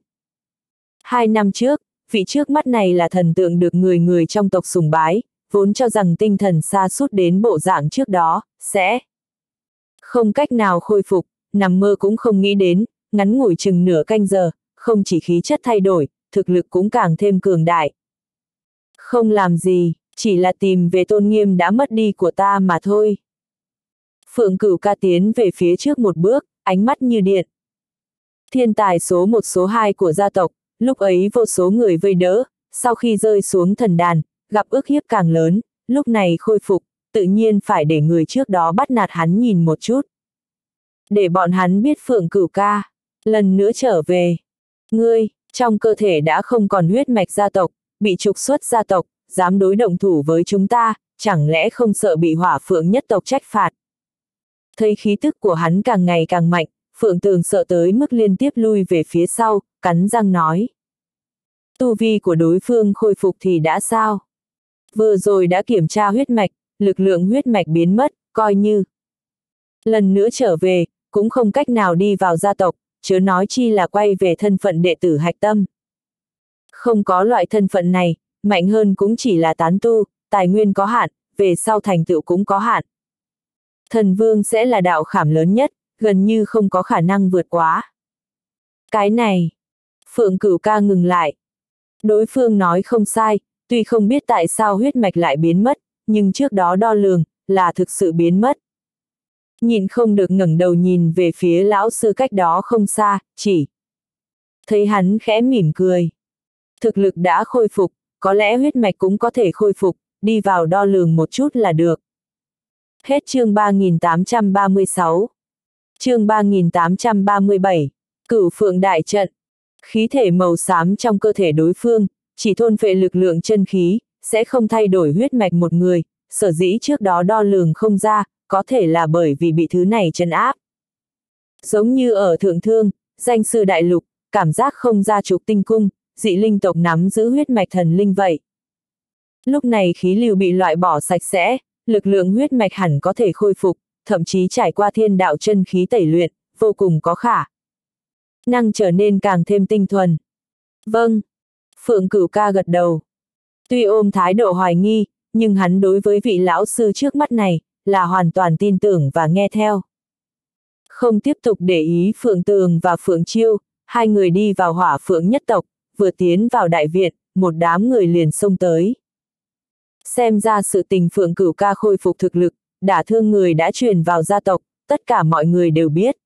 Hai năm trước, vị trước mắt này là thần tượng được người người trong tộc sùng bái, vốn cho rằng tinh thần xa suốt đến bộ dạng trước đó, sẽ không cách nào khôi phục, nằm mơ cũng không nghĩ đến, ngắn ngủi chừng nửa canh giờ, không chỉ khí chất thay đổi, thực lực cũng càng thêm cường đại. Không làm gì, chỉ là tìm về tôn nghiêm đã mất đi của ta mà thôi. Phượng cửu ca tiến về phía trước một bước, ánh mắt như điện. Thiên tài số một số hai của gia tộc, lúc ấy vô số người vây đỡ, sau khi rơi xuống thần đàn, gặp ước hiếp càng lớn, lúc này khôi phục, tự nhiên phải để người trước đó bắt nạt hắn nhìn một chút. Để bọn hắn biết phượng cửu ca, lần nữa trở về. Ngươi, trong cơ thể đã không còn huyết mạch gia tộc, bị trục xuất gia tộc, dám đối động thủ với chúng ta, chẳng lẽ không sợ bị hỏa phượng nhất tộc trách phạt. Thấy khí tức của hắn càng ngày càng mạnh, phượng tường sợ tới mức liên tiếp lui về phía sau, cắn răng nói. Tu vi của đối phương khôi phục thì đã sao? Vừa rồi đã kiểm tra huyết mạch, lực lượng huyết mạch biến mất, coi như. Lần nữa trở về, cũng không cách nào đi vào gia tộc, chớ nói chi là quay về thân phận đệ tử hạch tâm. Không có loại thân phận này, mạnh hơn cũng chỉ là tán tu, tài nguyên có hạn, về sau thành tựu cũng có hạn. Thần vương sẽ là đạo khảm lớn nhất, gần như không có khả năng vượt quá. Cái này, Phượng Cửu ca ngừng lại. Đối phương nói không sai, tuy không biết tại sao huyết mạch lại biến mất, nhưng trước đó đo lường, là thực sự biến mất. Nhìn không được ngẩng đầu nhìn về phía lão sư cách đó không xa, chỉ. Thấy hắn khẽ mỉm cười. Thực lực đã khôi phục, có lẽ huyết mạch cũng có thể khôi phục, đi vào đo lường một chút là được. Hết chương 3836. Chương 3837. Cửu phượng đại trận. Khí thể màu xám trong cơ thể đối phương, chỉ thôn phệ lực lượng chân khí, sẽ không thay đổi huyết mạch một người, sở dĩ trước đó đo lường không ra, có thể là bởi vì bị thứ này chân áp. Giống như ở thượng thương, danh sư đại lục, cảm giác không ra trục tinh cung, dị linh tộc nắm giữ huyết mạch thần linh vậy. Lúc này khí lưu bị loại bỏ sạch sẽ, lực lượng huyết mạch hẳn có thể khôi phục, thậm chí trải qua thiên đạo chân khí tẩy luyện, vô cùng có khả. Năng trở nên càng thêm tinh thuần. Vâng. Phượng cửu ca gật đầu. Tuy ôm thái độ hoài nghi, nhưng hắn đối với vị lão sư trước mắt này, là hoàn toàn tin tưởng và nghe theo. Không tiếp tục để ý Phượng Tường và Phượng Chiêu, hai người đi vào hỏa Phượng nhất tộc, vừa tiến vào đại viện, một đám người liền xông tới. Xem ra sự tình Phượng Cửu ca khôi phục thực lực, đả thương người đã truyền vào gia tộc, tất cả mọi người đều biết.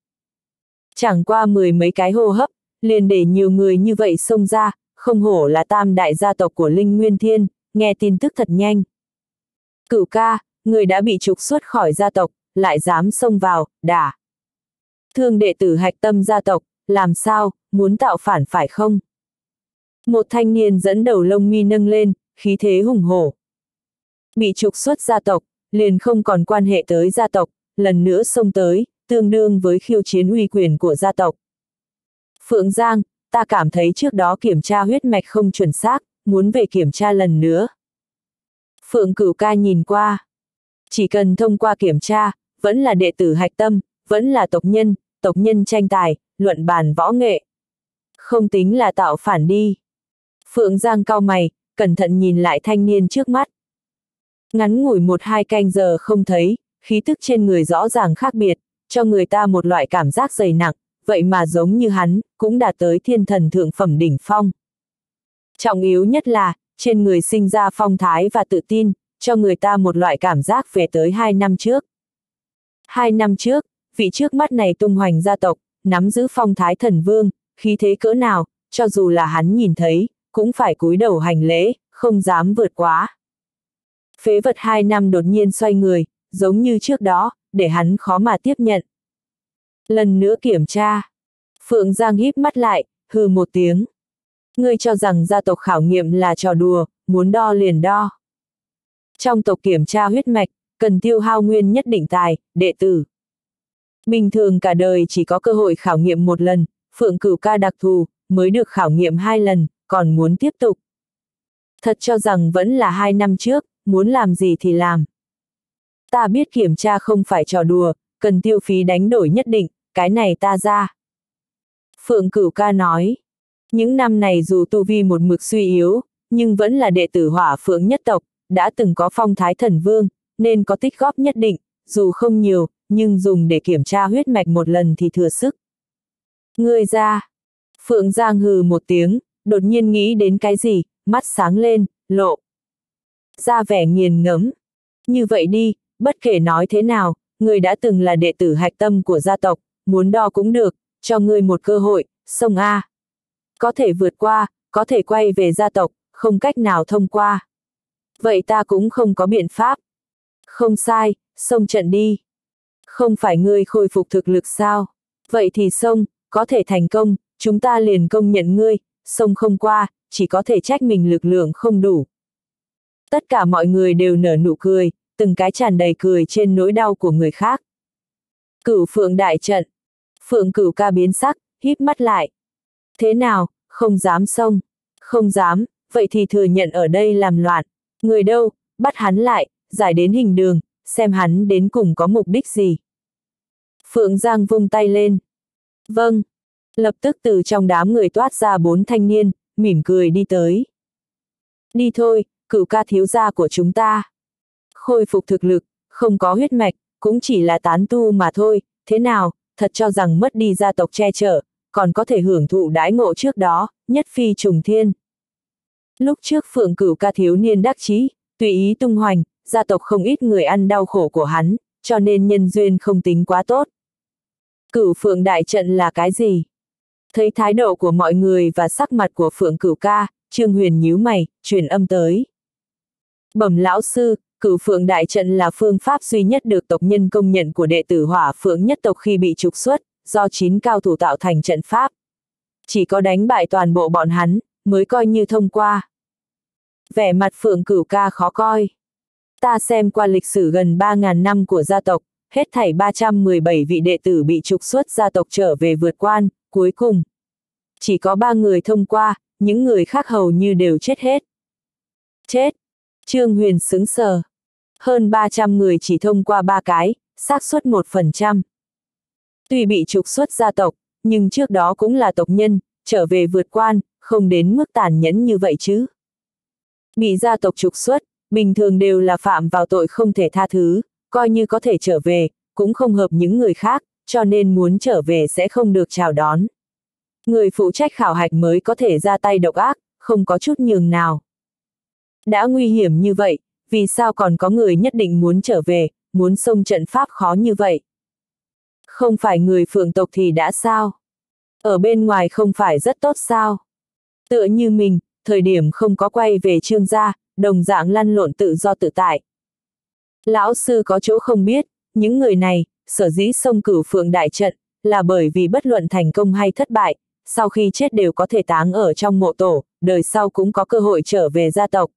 Chẳng qua mười mấy cái hô hấp, liền để nhiều người như vậy xông ra, không hổ là tam đại gia tộc của Linh Nguyên Thiên, nghe tin tức thật nhanh. Cửu ca, người đã bị trục xuất khỏi gia tộc, lại dám xông vào, đả. Thương đệ tử hạch tâm gia tộc, làm sao, muốn tạo phản phải không? Một thanh niên dẫn đầu lông mi nâng lên, khí thế hùng hổ. Bị trục xuất gia tộc, liền không còn quan hệ tới gia tộc, lần nữa xông tới, tương đương với khiêu chiến uy quyền của gia tộc. Phượng Giang, ta cảm thấy trước đó kiểm tra huyết mạch không chuẩn xác, muốn về kiểm tra lần nữa. Phượng Cửu ca nhìn qua. Chỉ cần thông qua kiểm tra, vẫn là đệ tử hạch tâm, vẫn là tộc nhân, tộc nhân tranh tài, luận bàn võ nghệ. Không tính là tạo phản đi. Phượng Giang cao mày, cẩn thận nhìn lại thanh niên trước mắt. Ngắn ngủi một hai canh giờ không thấy, khí tức trên người rõ ràng khác biệt, cho người ta một loại cảm giác dày nặng, vậy mà giống như hắn, cũng đạt tới thiên thần thượng phẩm đỉnh phong. Trọng yếu nhất là, trên người sinh ra phong thái và tự tin, cho người ta một loại cảm giác về tới hai năm trước. Hai năm trước, vị trước mắt này tung hoành gia tộc, nắm giữ phong thái thần vương, khí thế cỡ nào, cho dù là hắn nhìn thấy, cũng phải cúi đầu hành lễ, không dám vượt quá. Phế vật hai năm đột nhiên xoay người, giống như trước đó, để hắn khó mà tiếp nhận. Lần nữa kiểm tra. Phượng Giang híp mắt lại, hừ một tiếng. Ngươi cho rằng gia tộc khảo nghiệm là trò đùa, muốn đo liền đo. Trong tộc kiểm tra huyết mạch, cần tiêu hao nguyên nhất định tài, đệ tử. Bình thường cả đời chỉ có cơ hội khảo nghiệm một lần, phượng cửu ca đặc thù, mới được khảo nghiệm hai lần, còn muốn tiếp tục. Thật cho rằng vẫn là hai năm trước, muốn làm gì thì làm. Ta biết kiểm tra không phải trò đùa, cần tiêu phí đánh đổi nhất định, cái này ta ra. Phượng cửu ca nói, những năm này dù tu vi một mực suy yếu, nhưng vẫn là đệ tử hỏa phượng nhất tộc, đã từng có phong thái thần vương, nên có tích góp nhất định, dù không nhiều, nhưng dùng để kiểm tra huyết mạch một lần thì thừa sức. Ngươi ra. Phượng Giang hừ một tiếng, đột nhiên nghĩ đến cái gì, mắt sáng lên, lộ. Ra vẻ nghiền ngẫm. Như vậy đi, bất kể nói thế nào, người đã từng là đệ tử hạch tâm của gia tộc, muốn đo cũng được, cho ngươi một cơ hội, sông A. Có thể vượt qua, có thể quay về gia tộc, không cách nào thông qua. Vậy ta cũng không có biện pháp. Không sai, sông trận đi. Không phải ngươi khôi phục thực lực sao? Vậy thì sông, có thể thành công, chúng ta liền công nhận ngươi, sông không qua, chỉ có thể trách mình lực lượng không đủ. Tất cả mọi người đều nở nụ cười, từng cái tràn đầy cười trên nỗi đau của người khác. Cửu phượng đại trận. Phượng cửu ca biến sắc, híp mắt lại. Thế nào, không dám xông. Không dám, vậy thì thừa nhận ở đây làm loạn. Người đâu, bắt hắn lại, giải đến hình đường, xem hắn đến cùng có mục đích gì. Phượng Giang vung tay lên. Vâng. Lập tức từ trong đám người toát ra bốn thanh niên, mỉm cười đi tới. Đi thôi, cửu ca thiếu gia của chúng ta. Khôi phục thực lực, không có huyết mạch, cũng chỉ là tán tu mà thôi, thế nào, thật cho rằng mất đi gia tộc che chở, còn có thể hưởng thụ đái ngộ trước đó, nhất phi trùng thiên. Lúc trước phượng cửu ca thiếu niên đắc chí, tùy ý tung hoành, gia tộc không ít người ăn đau khổ của hắn, cho nên nhân duyên không tính quá tốt. Cửu phượng đại trận là cái gì? Thấy thái độ của mọi người và sắc mặt của phượng cửu ca, Trương Huyền nhíu mày, truyền âm tới. Bẩm lão sư, cửu phượng đại trận là phương pháp duy nhất được tộc nhân công nhận của đệ tử hỏa phượng nhất tộc khi bị trục xuất, do chín cao thủ tạo thành trận pháp. Chỉ có đánh bại toàn bộ bọn hắn, mới coi như thông qua. Vẻ mặt phượng cửu ca khó coi. Ta xem qua lịch sử gần 3.000 năm của gia tộc, hết thảy 317 vị đệ tử bị trục xuất gia tộc trở về vượt quan, cuối cùng. Chỉ có ba người thông qua, những người khác hầu như đều chết hết. Chết! Trương Huyền xứng sờ. Hơn 300 người chỉ thông qua ba cái, xác suất 1%. Tuy bị trục xuất gia tộc, nhưng trước đó cũng là tộc nhân, trở về vượt quan, không đến mức tàn nhẫn như vậy chứ. Bị gia tộc trục xuất, bình thường đều là phạm vào tội không thể tha thứ, coi như có thể trở về, cũng không hợp những người khác, cho nên muốn trở về sẽ không được chào đón. Người phụ trách khảo hạch mới có thể ra tay độc ác, không có chút nhường nào. Đã nguy hiểm như vậy, vì sao còn có người nhất định muốn trở về, muốn xông trận pháp khó như vậy? Không phải người phượng tộc thì đã sao? Ở bên ngoài không phải rất tốt sao? Tựa như mình, thời điểm không có quay về trương gia, đồng dạng lăn lộn tự do tự tại. Lão sư có chỗ không biết, những người này, sở dĩ sông cửu phượng đại trận, là bởi vì bất luận thành công hay thất bại, sau khi chết đều có thể táng ở trong mộ tổ, đời sau cũng có cơ hội trở về gia tộc.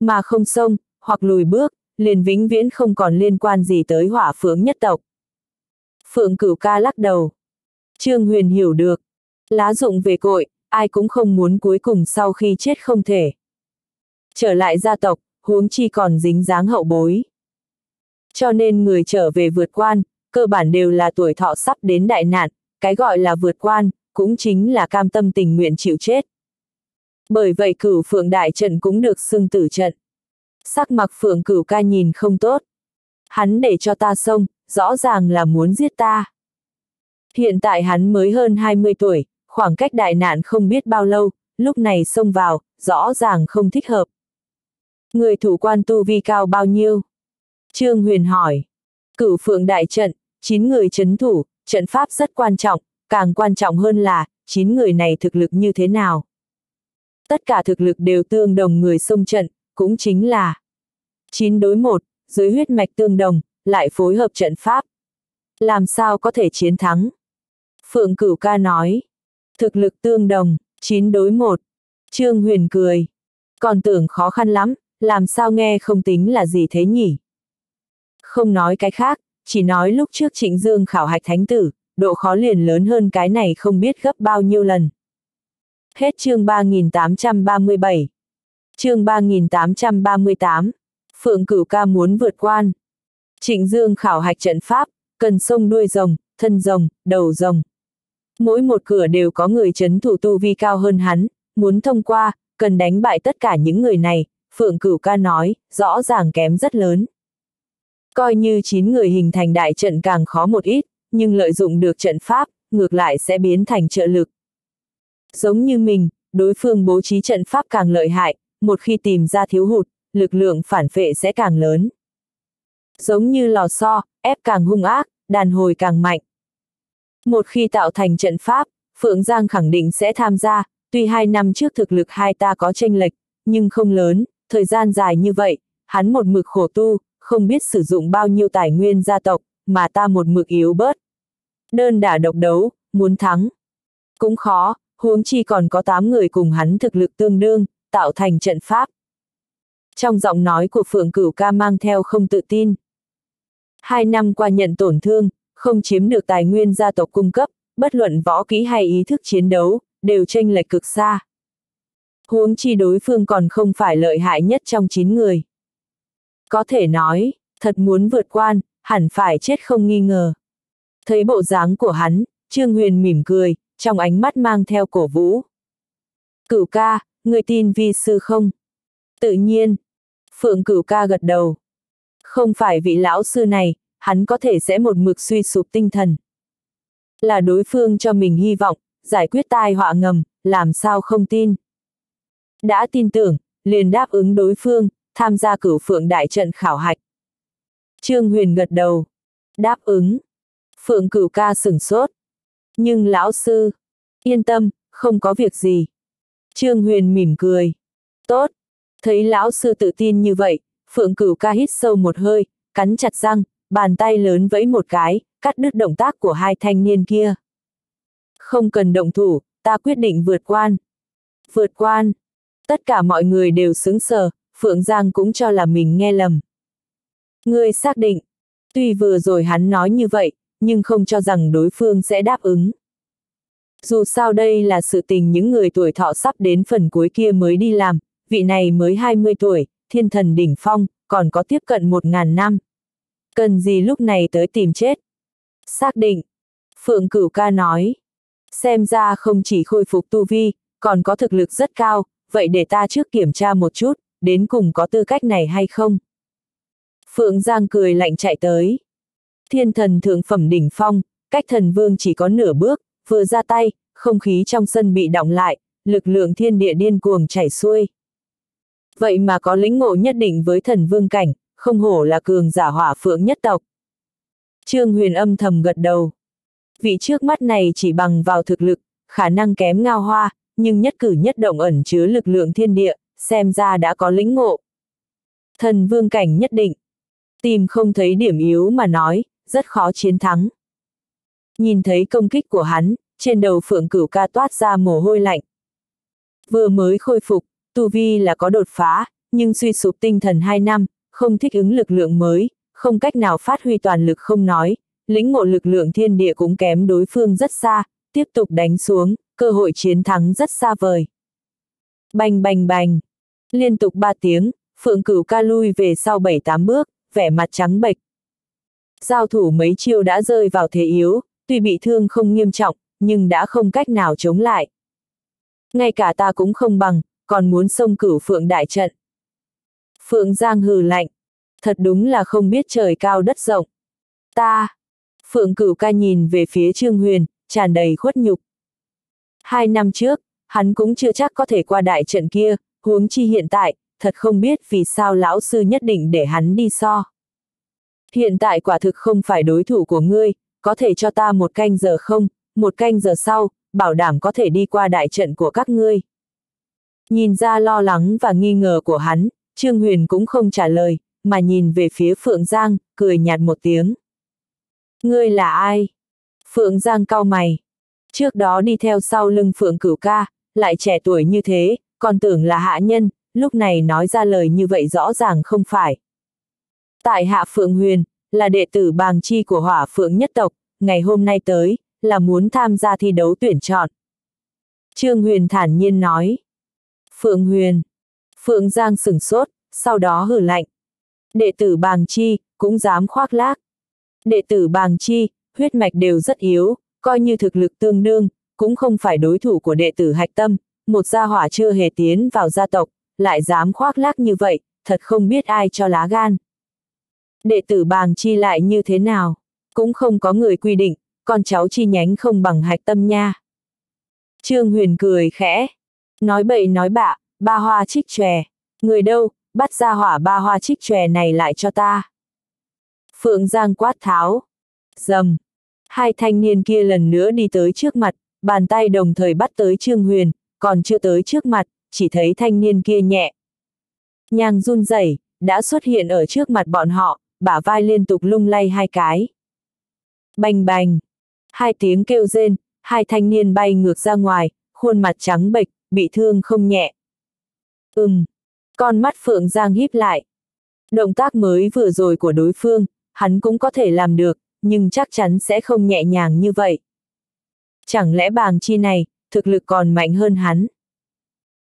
Mà không sông, hoặc lùi bước, liền vĩnh viễn không còn liên quan gì tới hỏa phượng nhất tộc. Phượng cửu ca lắc đầu. Trương Huyền hiểu được. Lá dụng về cội, ai cũng không muốn cuối cùng sau khi chết không thể. Trở lại gia tộc, huống chi còn dính dáng hậu bối. Cho nên người trở về vượt quan, cơ bản đều là tuổi thọ sắp đến đại nạn, cái gọi là vượt quan, cũng chính là cam tâm tình nguyện chịu chết. Bởi vậy cửu phượng đại trận cũng được xưng tử trận. Sắc mặc phượng cửu ca nhìn không tốt. Hắn để cho ta xông, rõ ràng là muốn giết ta. Hiện tại hắn mới hơn 20 tuổi, khoảng cách đại nạn không biết bao lâu, lúc này xông vào, rõ ràng không thích hợp. Người thủ quan tu vi cao bao nhiêu? Trương Huyền hỏi. Cửu phượng đại trận, 9 người chấn thủ, trận pháp rất quan trọng, càng quan trọng hơn là, 9 người này thực lực như thế nào? Tất cả thực lực đều tương đồng người xông trận, cũng chính là 9 đối 1, dưới huyết mạch tương đồng, lại phối hợp trận pháp. Làm sao có thể chiến thắng? Phượng Cửu Ca nói. Thực lực tương đồng, 9 đối 1. Trương Huyền cười. Còn tưởng khó khăn lắm, làm sao nghe không tính là gì thế nhỉ? Không nói cái khác, chỉ nói lúc trước Trịnh Dương khảo hạch thánh tử, độ khó liền lớn hơn cái này không biết gấp bao nhiêu lần. Hết chương 3837. Chương 3838. Phượng Cửu Ca muốn vượt quan. Trịnh Dương khảo hạch trận pháp, cần sông đuôi rồng, thân rồng, đầu rồng. Mỗi một cửa đều có người chấn thủ tu vi cao hơn hắn, muốn thông qua, cần đánh bại tất cả những người này, Phượng Cửu Ca nói, rõ ràng kém rất lớn. Coi như 9 người hình thành đại trận càng khó một ít, nhưng lợi dụng được trận pháp, ngược lại sẽ biến thành trợ lực. Giống như mình, đối phương bố trí trận pháp càng lợi hại, một khi tìm ra thiếu hụt, lực lượng phản phệ sẽ càng lớn. Giống như lò xo, ép càng hung ác, đàn hồi càng mạnh. Một khi tạo thành trận pháp, Phượng Giang khẳng định sẽ tham gia, tuy hai năm trước thực lực hai ta có tranh lệch, nhưng không lớn, thời gian dài như vậy, hắn một mực khổ tu, không biết sử dụng bao nhiêu tài nguyên gia tộc, mà ta một mực yếu bớt. Đơn đả độc đấu, muốn thắng. Cũng khó, huống chi còn có 8 người cùng hắn thực lực tương đương, tạo thành trận pháp. Trong giọng nói của Phượng Cửu ca mang theo không tự tin. Hai năm qua nhận tổn thương, không chiếm được tài nguyên gia tộc cung cấp, bất luận võ kỹ hay ý thức chiến đấu, đều tranh lệch cực xa. Huống chi đối phương còn không phải lợi hại nhất trong 9 người. Có thể nói, thật muốn vượt quan, hẳn phải chết không nghi ngờ. Thấy bộ dáng của hắn, Trương Huyền mỉm cười, trong ánh mắt mang theo cổ vũ. Cửu ca, người tin vi sư không? Tự nhiên. Phượng cửu ca gật đầu. Không phải vị lão sư này, hắn có thể sẽ một mực suy sụp tinh thần. Là đối phương cho mình hy vọng, giải quyết tai họa ngầm, làm sao không tin. Đã tin tưởng, liền đáp ứng đối phương, tham gia cửu phượng đại trận khảo hạch. Trương Huyền gật đầu. Đáp ứng. Phượng cửu ca sửng sốt. Nhưng lão sư, yên tâm, không có việc gì. Trương Huyền mỉm cười. Tốt. Thấy lão sư tự tin như vậy, Phượng cửu ca hít sâu một hơi, cắn chặt răng, bàn tay lớn vẫy một cái, cắt đứt động tác của hai thanh niên kia. Không cần động thủ, ta quyết định vượt quan. Vượt quan. Tất cả mọi người đều sững sờ, Phượng Giang cũng cho là mình nghe lầm. Ngươi xác định. Tuy vừa rồi hắn nói như vậy, nhưng không cho rằng đối phương sẽ đáp ứng. Dù sao đây là sự tình những người tuổi thọ sắp đến phần cuối kia mới đi làm, vị này mới 20 tuổi, thiên thần đỉnh phong, còn có tiếp cận một ngàn năm. Cần gì lúc này tới tìm chết? Xác định. Phượng Cửu Ca nói. Xem ra không chỉ khôi phục tu vi, còn có thực lực rất cao, vậy để ta trước kiểm tra một chút, đến cùng có tư cách này hay không? Phượng Giang cười lạnh chạy tới. Thiên thần thượng phẩm đỉnh phong, cách thần vương chỉ có nửa bước, vừa ra tay, không khí trong sân bị động lại, lực lượng thiên địa điên cuồng chảy xuôi. Vậy mà có lĩnh ngộ nhất định với thần vương cảnh, không hổ là cường giả hỏa phượng nhất tộc. Trương Huyền âm thầm gật đầu. Vị trước mắt này chỉ bằng vào thực lực, khả năng kém ngao hoa, nhưng nhất cử nhất động ẩn chứa lực lượng thiên địa, xem ra đã có lĩnh ngộ. Thần vương cảnh nhất định. Tìm không thấy điểm yếu mà nói, rất khó chiến thắng. Nhìn thấy công kích của hắn, trên đầu phượng cửu ca toát ra mồ hôi lạnh. Vừa mới khôi phục, tu vi là có đột phá, nhưng suy sụp tinh thần 2 năm, không thích ứng lực lượng mới, không cách nào phát huy toàn lực không nói, lĩnh ngộ lực lượng thiên địa cũng kém đối phương rất xa, tiếp tục đánh xuống, cơ hội chiến thắng rất xa vời. Bành bành bành, liên tục ba tiếng, phượng cửu ca lui về sau bảy tám bước, vẻ mặt trắng bệch. Giao thủ mấy chiêu đã rơi vào thế yếu, tuy bị thương không nghiêm trọng, nhưng đã không cách nào chống lại. Ngay cả ta cũng không bằng, còn muốn xông cửu phượng đại trận. Phượng Giang hừ lạnh, thật đúng là không biết trời cao đất rộng. Ta, Phượng cửu ca nhìn về phía Trương Huyền, tràn đầy khuất nhục. Hai năm trước, hắn cũng chưa chắc có thể qua đại trận kia, huống chi hiện tại, thật không biết vì sao lão sư nhất định để hắn đi so. Hiện tại quả thực không phải đối thủ của ngươi, có thể cho ta một canh giờ không, một canh giờ sau, bảo đảm có thể đi qua đại trận của các ngươi. Nhìn ra lo lắng và nghi ngờ của hắn, Trương Huyền cũng không trả lời, mà nhìn về phía Phượng Giang, cười nhạt một tiếng. Ngươi là ai? Phượng Giang cau mày. Trước đó đi theo sau lưng Phượng Cửu Ca, lại trẻ tuổi như thế, còn tưởng là hạ nhân, lúc này nói ra lời như vậy rõ ràng không phải. Tại hạ Phượng Huyền, là đệ tử bàng chi của hỏa Phượng nhất tộc, ngày hôm nay tới, là muốn tham gia thi đấu tuyển chọn. Trương Huyền thản nhiên nói. Phượng Huyền. Phượng Giang sửng sốt, sau đó hử lạnh. Đệ tử bàng chi, cũng dám khoác lác. Đệ tử bàng chi, huyết mạch đều rất yếu, coi như thực lực tương đương, cũng không phải đối thủ của đệ tử hạch tâm, một gia hỏa chưa hề tiến vào gia tộc, lại dám khoác lác như vậy, thật không biết ai cho lá gan. Đệ tử bàng chi lại như thế nào, cũng không có người quy định, con cháu chi nhánh không bằng hạch tâm nha. Trương Huyền cười khẽ, nói bậy nói bạ, ba hoa trích chòe, người đâu, bắt ra hỏa ba hoa trích chòe này lại cho ta. Phượng Giang quát tháo, dầm, hai thanh niên kia lần nữa đi tới trước mặt, bàn tay đồng thời bắt tới Trương Huyền, còn chưa tới trước mặt, chỉ thấy thanh niên kia nhẹ. Nhàng run rẩy đã xuất hiện ở trước mặt bọn họ, bả vai liên tục lung lay hai cái. Bành bành, hai tiếng kêu rên, hai thanh niên bay ngược ra ngoài, khuôn mặt trắng bệch, bị thương không nhẹ. Ừm, con mắt Phượng Giang híp lại. Động tác mới vừa rồi của đối phương, hắn cũng có thể làm được, nhưng chắc chắn sẽ không nhẹ nhàng như vậy. Chẳng lẽ bàng chi này, thực lực còn mạnh hơn hắn?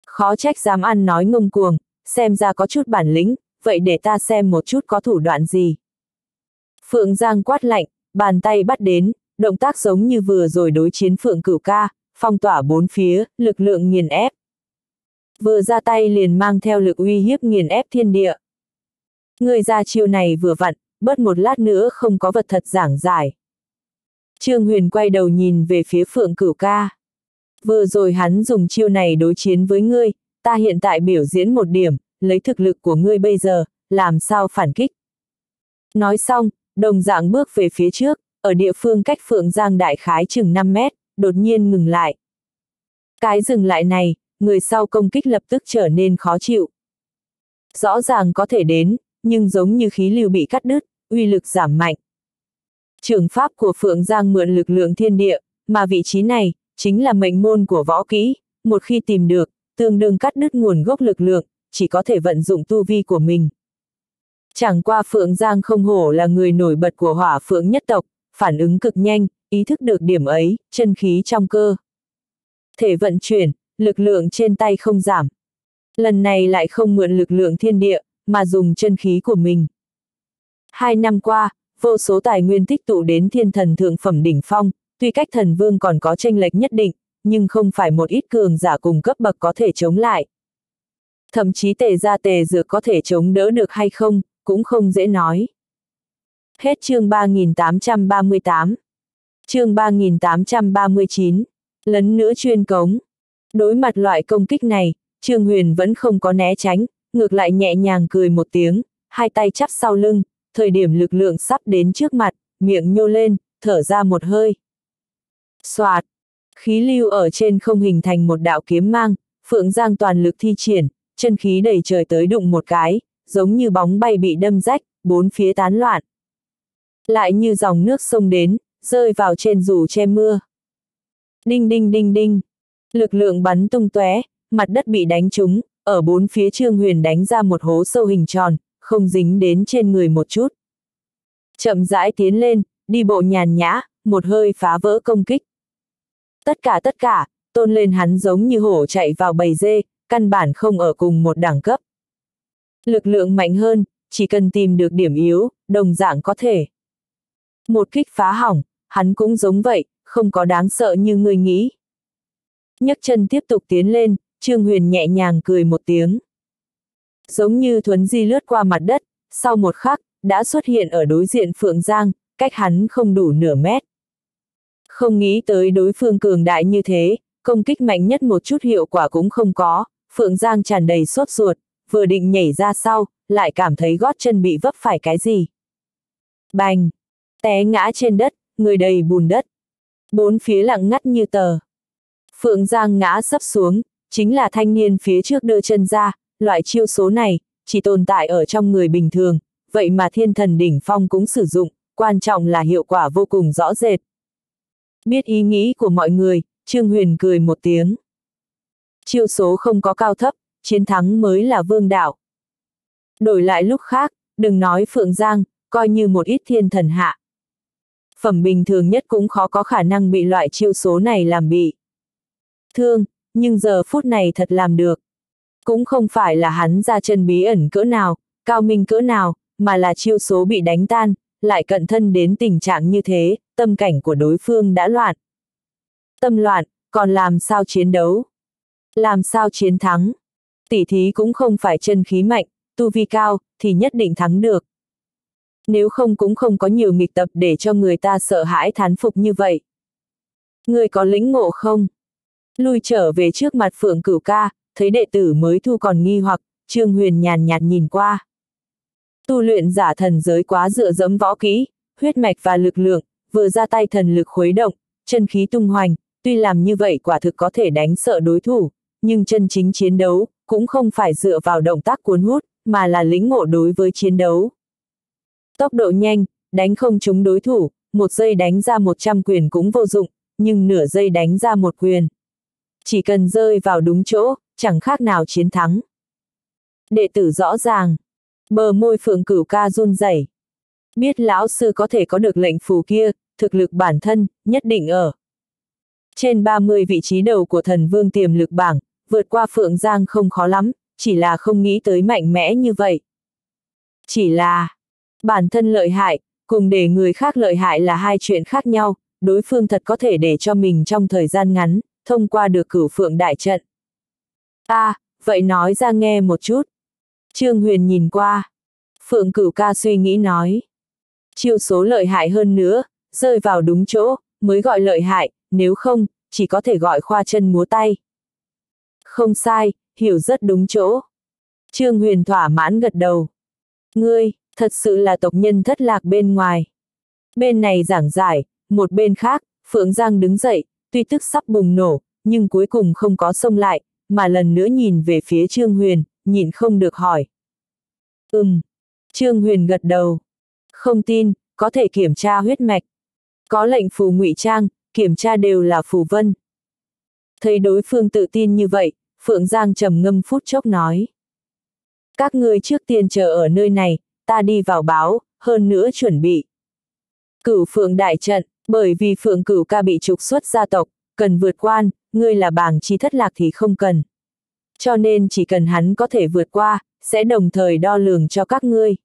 Khó trách dám ăn nói ngông cuồng, xem ra có chút bản lĩnh, vậy để ta xem một chút có thủ đoạn gì. Phượng Giang quát lạnh, bàn tay bắt đến, động tác giống như vừa rồi đối chiến Phượng Cửu Ca, phong tỏa bốn phía, lực lượng nghiền ép. Vừa ra tay liền mang theo lực uy hiếp nghiền ép thiên địa. Người ra chiêu này vừa vặn, bớt một lát nữa không có vật thật giảng giải. Trương Huyền quay đầu nhìn về phía Phượng Cửu Ca. Vừa rồi hắn dùng chiêu này đối chiến với ngươi, ta hiện tại biểu diễn một điểm, lấy thực lực của ngươi bây giờ, làm sao phản kích. Nói xong, đồng dạng bước về phía trước, ở địa phương cách Phượng Giang đại khái chừng 5 mét, đột nhiên ngừng lại. Cái dừng lại này, người sau công kích lập tức trở nên khó chịu. Rõ ràng có thể đến, nhưng giống như khí lưu bị cắt đứt, uy lực giảm mạnh. Trường pháp của Phượng Giang mượn lực lượng thiên địa, mà vị trí này, chính là mệnh môn của võ kỹ, một khi tìm được, tương đương cắt đứt nguồn gốc lực lượng, chỉ có thể vận dụng tu vi của mình. Chẳng qua Phượng Giang không hổ là người nổi bật của hỏa phượng nhất tộc, phản ứng cực nhanh, ý thức được điểm ấy, chân khí trong cơ. Thể vận chuyển, lực lượng trên tay không giảm. Lần này lại không mượn lực lượng thiên địa, mà dùng chân khí của mình. Hai năm qua, vô số tài nguyên tích tụ đến thiên thần thượng phẩm đỉnh phong, tuy cách thần vương còn có tranh lệch nhất định, nhưng không phải một ít cường giả cùng cấp bậc có thể chống lại. Thậm chí tề ra tề dược có thể chống đỡ được hay không, cũng không dễ nói. Hết chương 3838. Chương 3839. Lấn nữa chuyên cống. Đối mặt loại công kích này, Trương Huyền vẫn không có né tránh, ngược lại nhẹ nhàng cười một tiếng, hai tay chắp sau lưng, thời điểm lực lượng sắp đến trước mặt, miệng nhô lên, thở ra một hơi. Xoạt, khí lưu ở trên không hình thành một đạo kiếm mang, Phượng Giang toàn lực thi triển, chân khí đầy trời tới đụng một cái, giống như bóng bay bị đâm rách, bốn phía tán loạn. Lại như dòng nước sông đến, rơi vào trên dù che mưa. Đinh đinh đinh đinh, lực lượng bắn tung tóe, mặt đất bị đánh trúng, ở bốn phía Trương Huyền đánh ra một hố sâu hình tròn, không dính đến trên người một chút. Chậm rãi tiến lên, đi bộ nhàn nhã, một hơi phá vỡ công kích. Tất cả tất cả, tôn lên hắn giống như hổ chạy vào bầy dê, căn bản không ở cùng một đẳng cấp. Lực lượng mạnh hơn, chỉ cần tìm được điểm yếu, đồng dạng có thể. Một kích phá hỏng, hắn cũng giống vậy, không có đáng sợ như người nghĩ nhấc chân tiếp tục tiến lên, Trương Huyền nhẹ nhàng cười một tiếng. Giống như thuấn di lướt qua mặt đất, sau một khắc, đã xuất hiện ở đối diện Phượng Giang, cách hắn không đủ nửa mét. Không nghĩ tới đối phương cường đại như thế, công kích mạnh nhất một chút hiệu quả cũng không có, Phượng Giang tràn đầy sốt ruột, vừa định nhảy ra sau, lại cảm thấy gót chân bị vấp phải cái gì. Bành! Té ngã trên đất, người đầy bùn đất. Bốn phía lặng ngắt như tờ. Phượng Giang ngã sấp xuống, chính là thanh niên phía trước đưa chân ra, loại chiêu số này, chỉ tồn tại ở trong người bình thường, vậy mà thiên thần đỉnh phong cũng sử dụng, quan trọng là hiệu quả vô cùng rõ rệt. Biết ý nghĩ của mọi người, Trương Huyền cười một tiếng. Chiêu số không có cao thấp, chiến thắng mới là vương đạo. Đổi lại lúc khác, đừng nói Phượng Giang, coi như một ít thiên thần hạ. Phẩm bình thường nhất cũng khó có khả năng bị loại chiêu số này làm bị. Thương, nhưng giờ phút này thật làm được. Cũng không phải là hắn ra chân bí ẩn cỡ nào, cao minh cỡ nào, mà là chiêu số bị đánh tan, lại cận thân đến tình trạng như thế, tâm cảnh của đối phương đã loạn. Tâm loạn, còn làm sao chiến đấu? Làm sao chiến thắng? Tỷ thí cũng không phải chân khí mạnh, tu vi cao, thì nhất định thắng được. Nếu không cũng không có nhiều nghịch tập để cho người ta sợ hãi thán phục như vậy. Người có lĩnh ngộ không? Lui trở về trước mặt phượng cửu ca, thấy đệ tử mới thu còn nghi hoặc, Trương Huyền nhàn nhạt nhìn qua. Tu luyện giả thần giới quá dựa dẫm võ kỹ, huyết mạch và lực lượng, vừa ra tay thần lực khuấy động, chân khí tung hoành, tuy làm như vậy quả thực có thể đánh sợ đối thủ, nhưng chân chính chiến đấu, cũng không phải dựa vào động tác cuốn hút, mà là lĩnh ngộ đối với chiến đấu. Tốc độ nhanh, đánh không trúng đối thủ, một giây đánh ra 100 quyền cũng vô dụng, nhưng nửa giây đánh ra một quyền. Chỉ cần rơi vào đúng chỗ, chẳng khác nào chiến thắng. Đệ tử rõ ràng, bờ môi phượng cửu ca run rẩy. Biết lão sư có thể có được lệnh phù kia, thực lực bản thân, nhất định ở. Trên 30 vị trí đầu của thần vương tiềm lực bảng, vượt qua Phượng Giang không khó lắm, chỉ là không nghĩ tới mạnh mẽ như vậy. Chỉ là, bản thân lợi hại, cùng để người khác lợi hại là hai chuyện khác nhau, đối phương thật có thể để cho mình trong thời gian ngắn, thông qua được cửu phượng đại trận. a à, vậy nói ra nghe một chút. Trương Huyền nhìn qua. Phượng cửu ca suy nghĩ nói. Chiêu số lợi hại hơn nữa, rơi vào đúng chỗ, mới gọi lợi hại, nếu không, chỉ có thể gọi khoa chân múa tay. Không sai, hiểu rất đúng chỗ. Trương Huyền thỏa mãn gật đầu. Ngươi, thật sự là tộc nhân thất lạc bên ngoài. Bên này giảng giải, một bên khác, Phượng Giang đứng dậy, tuy tức sắp bùng nổ, nhưng cuối cùng không có xông lại, mà lần nữa nhìn về phía Trương Huyền, nhìn không được hỏi. Ừm. Trương Huyền gật đầu. Không tin, có thể kiểm tra huyết mạch. Có lệnh phù ngụy trang, kiểm tra đều là phù vân. Thấy đối phương tự tin như vậy, Phượng Giang trầm ngâm phút chốc nói. Các ngươi trước tiên chờ ở nơi này, ta đi vào báo, hơn nữa chuẩn bị. Cửu Phượng đại trận, bởi vì Phượng Cửu ca bị trục xuất gia tộc, cần vượt quan, ngươi là bảng chi thất lạc thì không cần. Cho nên chỉ cần hắn có thể vượt qua, sẽ đồng thời đo lường cho các ngươi.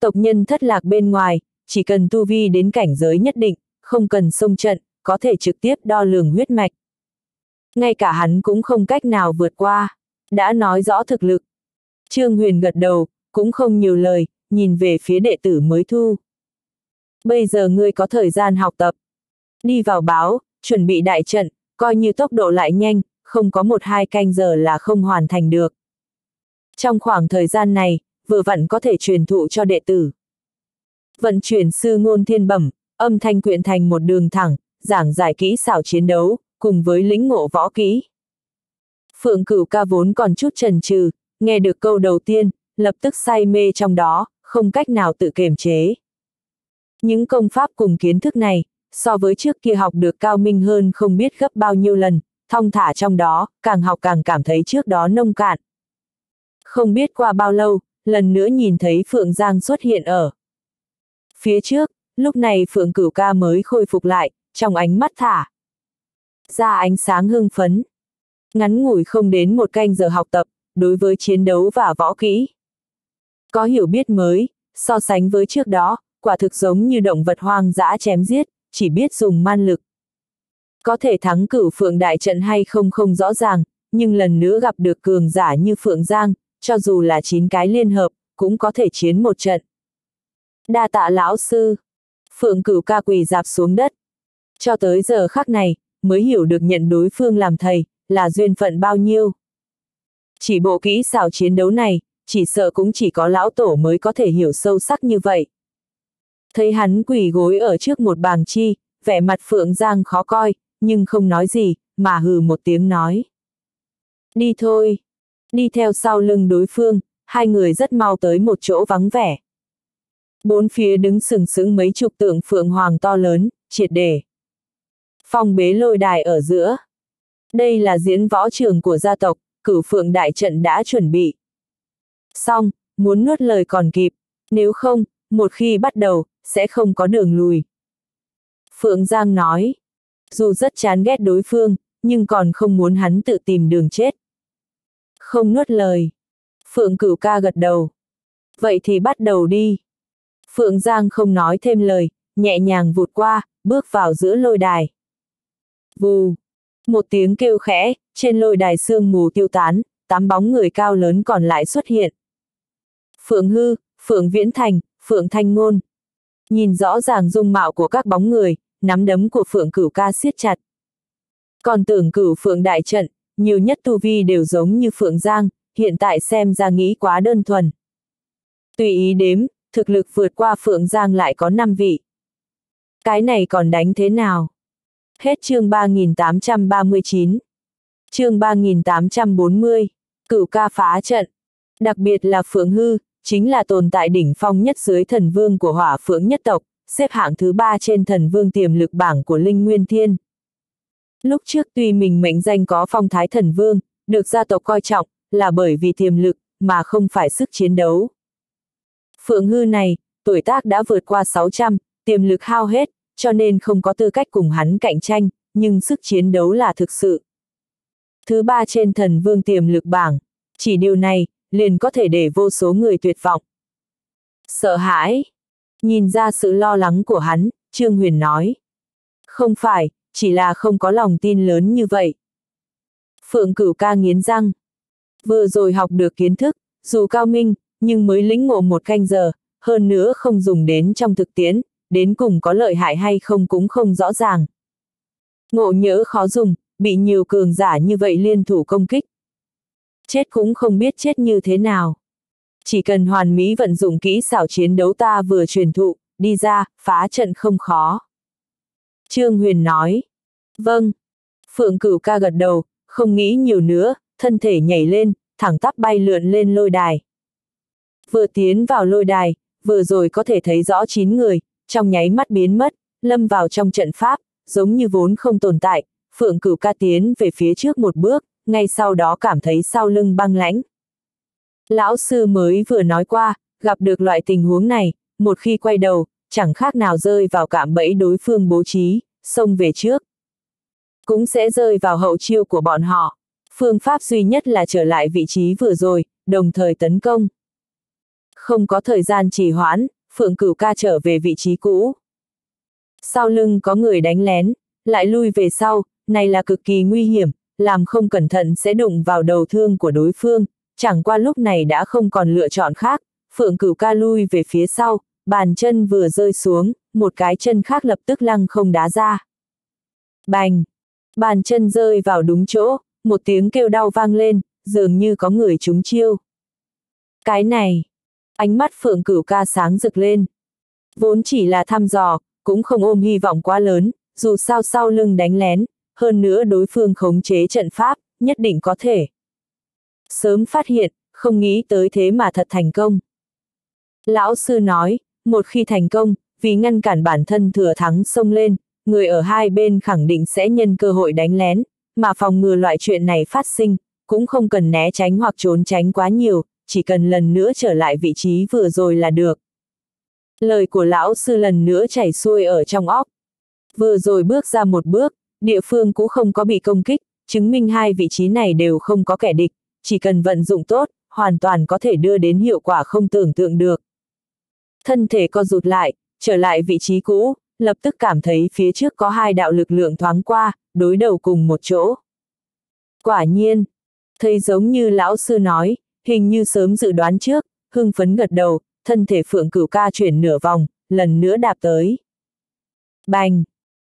Tộc nhân thất lạc bên ngoài, chỉ cần tu vi đến cảnh giới nhất định, không cần xông trận, có thể trực tiếp đo lường huyết mạch. Ngay cả hắn cũng không cách nào vượt qua, đã nói rõ thực lực. Trương Huyền gật đầu, cũng không nhiều lời, nhìn về phía đệ tử mới thu. Bây giờ ngươi có thời gian học tập. Đi vào báo, chuẩn bị đại trận, coi như tốc độ lại nhanh, không có một hai canh giờ là không hoàn thành được. Trong khoảng thời gian này, vừa vặn có thể truyền thụ cho đệ tử. Vận chuyển sư ngôn thiên bẩm, âm thanh quyện thành một đường thẳng, giảng giải kỹ xảo chiến đấu, cùng với lĩnh ngộ võ kỹ. Phượng cửu ca vốn còn chút trần trừ, nghe được câu đầu tiên, lập tức say mê trong đó, không cách nào tự kiềm chế. Những công pháp cùng kiến thức này, so với trước kia học được cao minh hơn không biết gấp bao nhiêu lần, thong thả trong đó, càng học càng cảm thấy trước đó nông cạn. Không biết qua bao lâu, lần nữa nhìn thấy Phượng Giang xuất hiện ở. Phía trước, lúc này Phượng Cửu Ca mới khôi phục lại, trong ánh mắt thả. Ra ánh sáng hưng phấn. Ngắn ngủi không đến một canh giờ học tập, đối với chiến đấu và võ kỹ. Có hiểu biết mới, so sánh với trước đó, quả thực giống như động vật hoang dã chém giết, chỉ biết dùng man lực. Có thể thắng cửu phượng đại trận hay không không rõ ràng, nhưng lần nữa gặp được cường giả như Phượng Giang, cho dù là chín cái liên hợp, cũng có thể chiến một trận. Đa tạ lão sư. Phượng cửu ca quỳ dạp xuống đất. Cho tới giờ khắc này, mới hiểu được nhận đối phương làm thầy, là duyên phận bao nhiêu. Chỉ bộ kỹ xảo chiến đấu này, chỉ sợ cũng chỉ có lão tổ mới có thể hiểu sâu sắc như vậy. Thấy hắn quỳ gối ở trước một bàng chi, vẻ mặt Phượng Giang khó coi, nhưng không nói gì, mà hừ một tiếng nói. Đi thôi. Đi theo sau lưng đối phương, hai người rất mau tới một chỗ vắng vẻ. Bốn phía đứng sừng sững mấy chục tượng phượng hoàng to lớn, triệt để. Phong bế lôi đài ở giữa. Đây là diễn võ trường của gia tộc, cửu phượng đại trận đã chuẩn bị. Xong, muốn nuốt lời còn kịp, nếu không, một khi bắt đầu, sẽ không có đường lùi. Phượng Giang nói, dù rất chán ghét đối phương, nhưng còn không muốn hắn tự tìm đường chết. Không nuốt lời. Phượng cửu ca gật đầu. Vậy thì bắt đầu đi. Phượng Giang không nói thêm lời, nhẹ nhàng vụt qua, bước vào giữa lôi đài. Vù. Một tiếng kêu khẽ, trên lôi đài sương mù tiêu tán, tám bóng người cao lớn còn lại xuất hiện. Phượng Hư, Phượng Viễn Thành, Phượng Thanh Ngôn. Nhìn rõ ràng dung mạo của các bóng người, nắm đấm của Phượng Cửu ca siết chặt. Còn tưởng Cửu Phượng đại trận, nhiều nhất tu vi đều giống như Phượng Giang, hiện tại xem ra nghĩ quá đơn thuần. Tùy ý đếm, thực lực vượt qua Phượng Giang lại có 5 vị. Cái này còn đánh thế nào? Hết chương 3839. Chương 3840. Cửu ca phá trận. Đặc biệt là Phượng Hư, chính là tồn tại đỉnh phong nhất dưới thần vương của hỏa phượng nhất tộc, xếp hạng thứ ba trên thần vương tiềm lực bảng của Linh Nguyên Thiên. Lúc trước tuy mình mệnh danh có phong thái thần vương, được gia tộc coi trọng, là bởi vì tiềm lực, mà không phải sức chiến đấu. Phượng hư này, tuổi tác đã vượt qua 600, tiềm lực hao hết, cho nên không có tư cách cùng hắn cạnh tranh, nhưng sức chiến đấu là thực sự. Thứ ba trên thần vương tiềm lực bảng, chỉ điều này, liền có thể để vô số người tuyệt vọng. Sợ hãi. Nhìn ra sự lo lắng của hắn, Trương Huyền nói. Không phải, chỉ là không có lòng tin lớn như vậy. Phượng cửu ca nghiến răng. Vừa rồi học được kiến thức, dù cao minh, nhưng mới lĩnh ngộ một canh giờ, hơn nữa không dùng đến trong thực tiễn, đến cùng có lợi hại hay không cũng không rõ ràng. Ngộ nhỡ khó dùng, bị nhiều cường giả như vậy liên thủ công kích. Chết cũng không biết chết như thế nào. Chỉ cần hoàn mỹ vận dụng kỹ xảo chiến đấu ta vừa truyền thụ, đi ra, phá trận không khó. Trương Huyền nói. Vâng. Phượng cửu ca gật đầu, không nghĩ nhiều nữa, thân thể nhảy lên, thẳng tắp bay lượn lên lôi đài. Vừa tiến vào lôi đài, vừa rồi có thể thấy rõ chín người, trong nháy mắt biến mất, lâm vào trong trận pháp, giống như vốn không tồn tại, Phượng cửu ca tiến về phía trước một bước, ngay sau đó cảm thấy sau lưng băng lãnh. Lão sư mới vừa nói qua, gặp được loại tình huống này, một khi quay đầu, chẳng khác nào rơi vào cạm bẫy đối phương bố trí, xông về trước. Cũng sẽ rơi vào hậu chiêu của bọn họ. Phương pháp duy nhất là trở lại vị trí vừa rồi, đồng thời tấn công. Không có thời gian trì hoãn, Phượng Cửu ca trở về vị trí cũ. Sau lưng có người đánh lén, lại lui về sau, này là cực kỳ nguy hiểm, làm không cẩn thận sẽ đụng vào đầu thương của đối phương, chẳng qua lúc này đã không còn lựa chọn khác, Phượng Cửu ca lui về phía sau, bàn chân vừa rơi xuống, một cái chân khác lập tức lăng không đá ra. Bành! Bàn chân rơi vào đúng chỗ, một tiếng kêu đau vang lên, dường như có người trúng chiêu. Cái này! Ánh mắt Phượng Cửu ca sáng rực lên. Vốn chỉ là thăm dò, cũng không ôm hy vọng quá lớn, dù sao sau lưng đánh lén, hơn nữa đối phương khống chế trận pháp, nhất định có thể. Sớm phát hiện, không nghĩ tới thế mà thật thành công. Lão sư nói, một khi thành công, vì ngăn cản bản thân thừa thắng xông lên, người ở hai bên khẳng định sẽ nhân cơ hội đánh lén, mà phòng ngừa loại chuyện này phát sinh, cũng không cần né tránh hoặc trốn tránh quá nhiều, chỉ cần lần nữa trở lại vị trí vừa rồi là được. Lời của lão sư lần nữa chảy xuôi ở trong óc. Vừa rồi bước ra một bước, địa phương cũng không có bị công kích, chứng minh hai vị trí này đều không có kẻ địch, chỉ cần vận dụng tốt, hoàn toàn có thể đưa đến hiệu quả không tưởng tượng được. Thân thể co rụt lại, trở lại vị trí cũ, lập tức cảm thấy phía trước có hai đạo lực lượng thoáng qua, đối đầu cùng một chỗ. Quả nhiên, thấy giống như lão sư nói, hình như sớm dự đoán trước, hưng phấn gật đầu, thân thể phượng cửu ca chuyển nửa vòng, lần nữa đạp tới. Bành!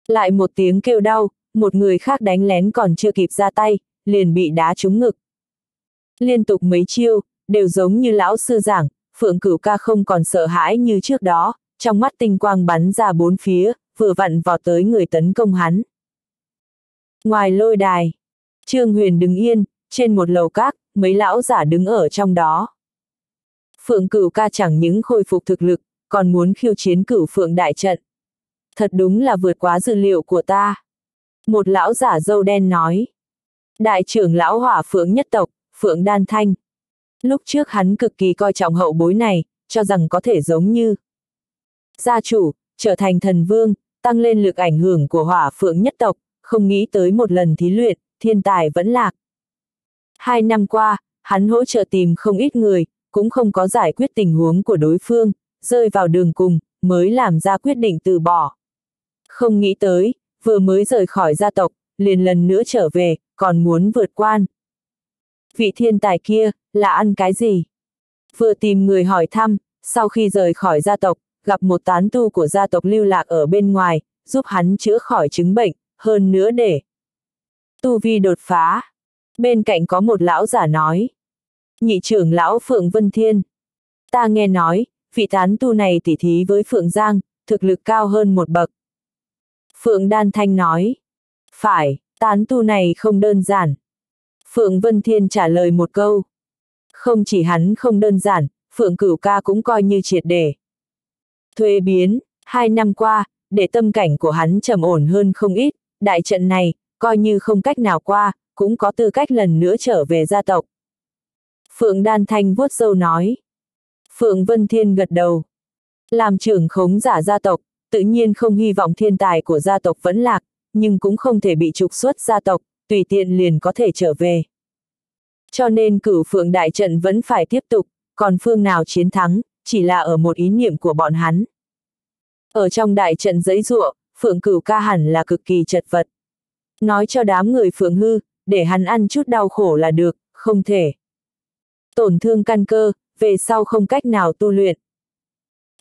Lại một tiếng kêu đau, một người khác đánh lén còn chưa kịp ra tay, liền bị đá trúng ngực. Liên tục mấy chiêu, đều giống như lão sư giảng, Phượng Cửu ca không còn sợ hãi như trước đó, trong mắt tinh quang bắn ra bốn phía, vừa vặn vào tới người tấn công hắn. Ngoài lôi đài, Trương Huyền đứng yên, trên một lầu các, mấy lão giả đứng ở trong đó. Phượng cửu ca chẳng những khôi phục thực lực, còn muốn khiêu chiến cửu phượng đại trận. Thật đúng là vượt quá dự liệu của ta. Một lão giả dâu đen nói. Đại trưởng lão hỏa phượng nhất tộc, phượng đan thanh. Lúc trước hắn cực kỳ coi trọng hậu bối này, cho rằng có thể giống như gia chủ, trở thành thần vương, tăng lên lực ảnh hưởng của hỏa phượng nhất tộc, không nghĩ tới một lần thí luyện, thiên tài vẫn lạc. Hai năm qua, hắn hỗ trợ tìm không ít người, cũng không có giải quyết tình huống của đối phương, rơi vào đường cùng, mới làm ra quyết định từ bỏ. Không nghĩ tới, vừa mới rời khỏi gia tộc, liền lần nữa trở về, còn muốn vượt quan. Vị thiên tài kia, là ăn cái gì? Vừa tìm người hỏi thăm, sau khi rời khỏi gia tộc, gặp một tán tu của gia tộc lưu lạc ở bên ngoài, giúp hắn chữa khỏi chứng bệnh, hơn nữa để tu vi đột phá. Bên cạnh có một lão giả nói. Nhị trưởng lão Phượng Vân Thiên. Ta nghe nói, vị tán tu này tỉ thí với Phượng Giang, thực lực cao hơn một bậc. Phượng Đan Thanh nói. Phải, tán tu này không đơn giản. Phượng Vân Thiên trả lời một câu. Không chỉ hắn không đơn giản, Phượng Cửu Ca cũng coi như triệt để. Thuê biến, hai năm qua, để tâm cảnh của hắn trầm ổn hơn không ít, đại trận này, coi như không cách nào qua, cũng có tư cách lần nữa trở về gia tộc. Phượng Đan Thanh vuốt sâu nói. Phượng Vân Thiên gật đầu. Làm trưởng khống giả gia tộc, tự nhiên không hy vọng thiên tài của gia tộc vẫn lạc, nhưng cũng không thể bị trục xuất gia tộc, tùy tiện liền có thể trở về. Cho nên cửu phượng đại trận vẫn phải tiếp tục, còn phương nào chiến thắng, chỉ là ở một ý niệm của bọn hắn. Ở trong đại trận giấy ruộng, phượng cửu ca hẳn là cực kỳ chật vật. Nói cho đám người phượng hư, để hắn ăn chút đau khổ là được, không thể. Tổn thương căn cơ, về sau không cách nào tu luyện.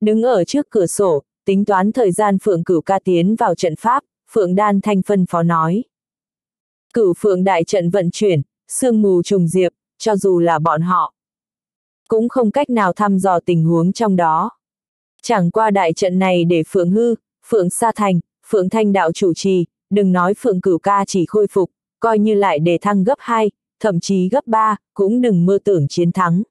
Đứng ở trước cửa sổ, tính toán thời gian phượng cửu ca tiến vào trận pháp, phượng đan thanh phân phó nói. Cửu phượng đại trận vận chuyển, sương mù trùng diệp, cho dù là bọn họ, cũng không cách nào thăm dò tình huống trong đó. Chẳng qua đại trận này để Phượng Hư, Phượng Sa Thành, Phượng Thanh đạo chủ trì, đừng nói Phượng Cửu Ca chỉ khôi phục, coi như lại để thăng gấp 2, thậm chí gấp 3, cũng đừng mơ tưởng chiến thắng.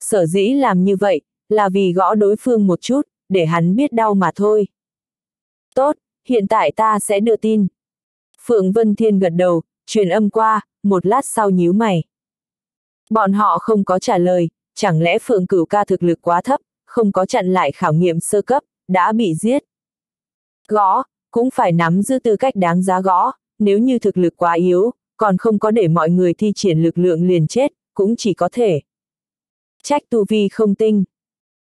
Sở dĩ làm như vậy, là vì gõ đối phương một chút, để hắn biết đau mà thôi. Tốt, hiện tại ta sẽ đưa tin. Phượng Vân Thiên gật đầu, truyền âm qua, một lát sau nhíu mày. Bọn họ không có trả lời, chẳng lẽ Phượng Cửu ca thực lực quá thấp, không có chặn lại khảo nghiệm sơ cấp, đã bị giết. Gõ, cũng phải nắm giữ tư cách đáng giá gõ, nếu như thực lực quá yếu, còn không có để mọi người thi triển lực lượng liền chết, cũng chỉ có thể. Trách tu vi không tinh.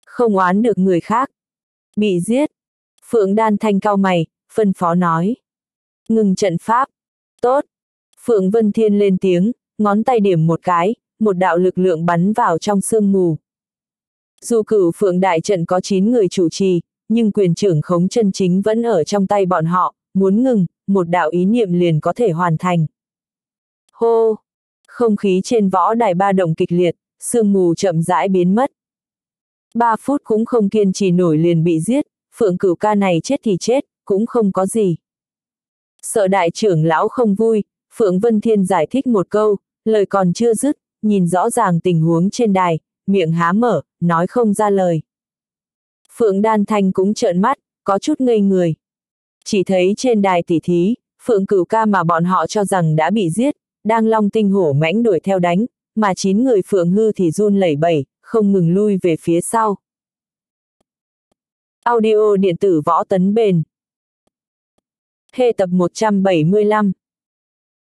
Không oán được người khác. Bị giết. Phượng đan thanh cao mày, phân phó nói. Ngừng trận pháp. Tốt. Phượng Vân Thiên lên tiếng, ngón tay điểm một cái, một đạo lực lượng bắn vào trong sương mù. Dù cửu Phượng Đại Trận có 9 người chủ trì, nhưng quyền trưởng khống chân chính vẫn ở trong tay bọn họ, muốn ngừng, một đạo ý niệm liền có thể hoàn thành. Hô! Không khí trên võ đài ba động kịch liệt, sương mù chậm rãi biến mất. Ba phút cũng không kiên trì nổi liền bị giết, phượng cửu ca này chết thì chết, cũng không có gì. Sợ đại trưởng lão không vui, Phượng Vân Thiên giải thích một câu, lời còn chưa dứt, nhìn rõ ràng tình huống trên đài, miệng há mở, nói không ra lời. Phượng Đan Thanh cũng trợn mắt, có chút ngây người. Chỉ thấy trên đài tỉ thí, Phượng Cửu Ca mà bọn họ cho rằng đã bị giết, đang long tinh hổ mãnh đuổi theo đánh, mà chín người Phượng Hư thì run lẩy bẩy, không ngừng lui về phía sau. Audio điện tử võ tấn bền. Hệ tập 175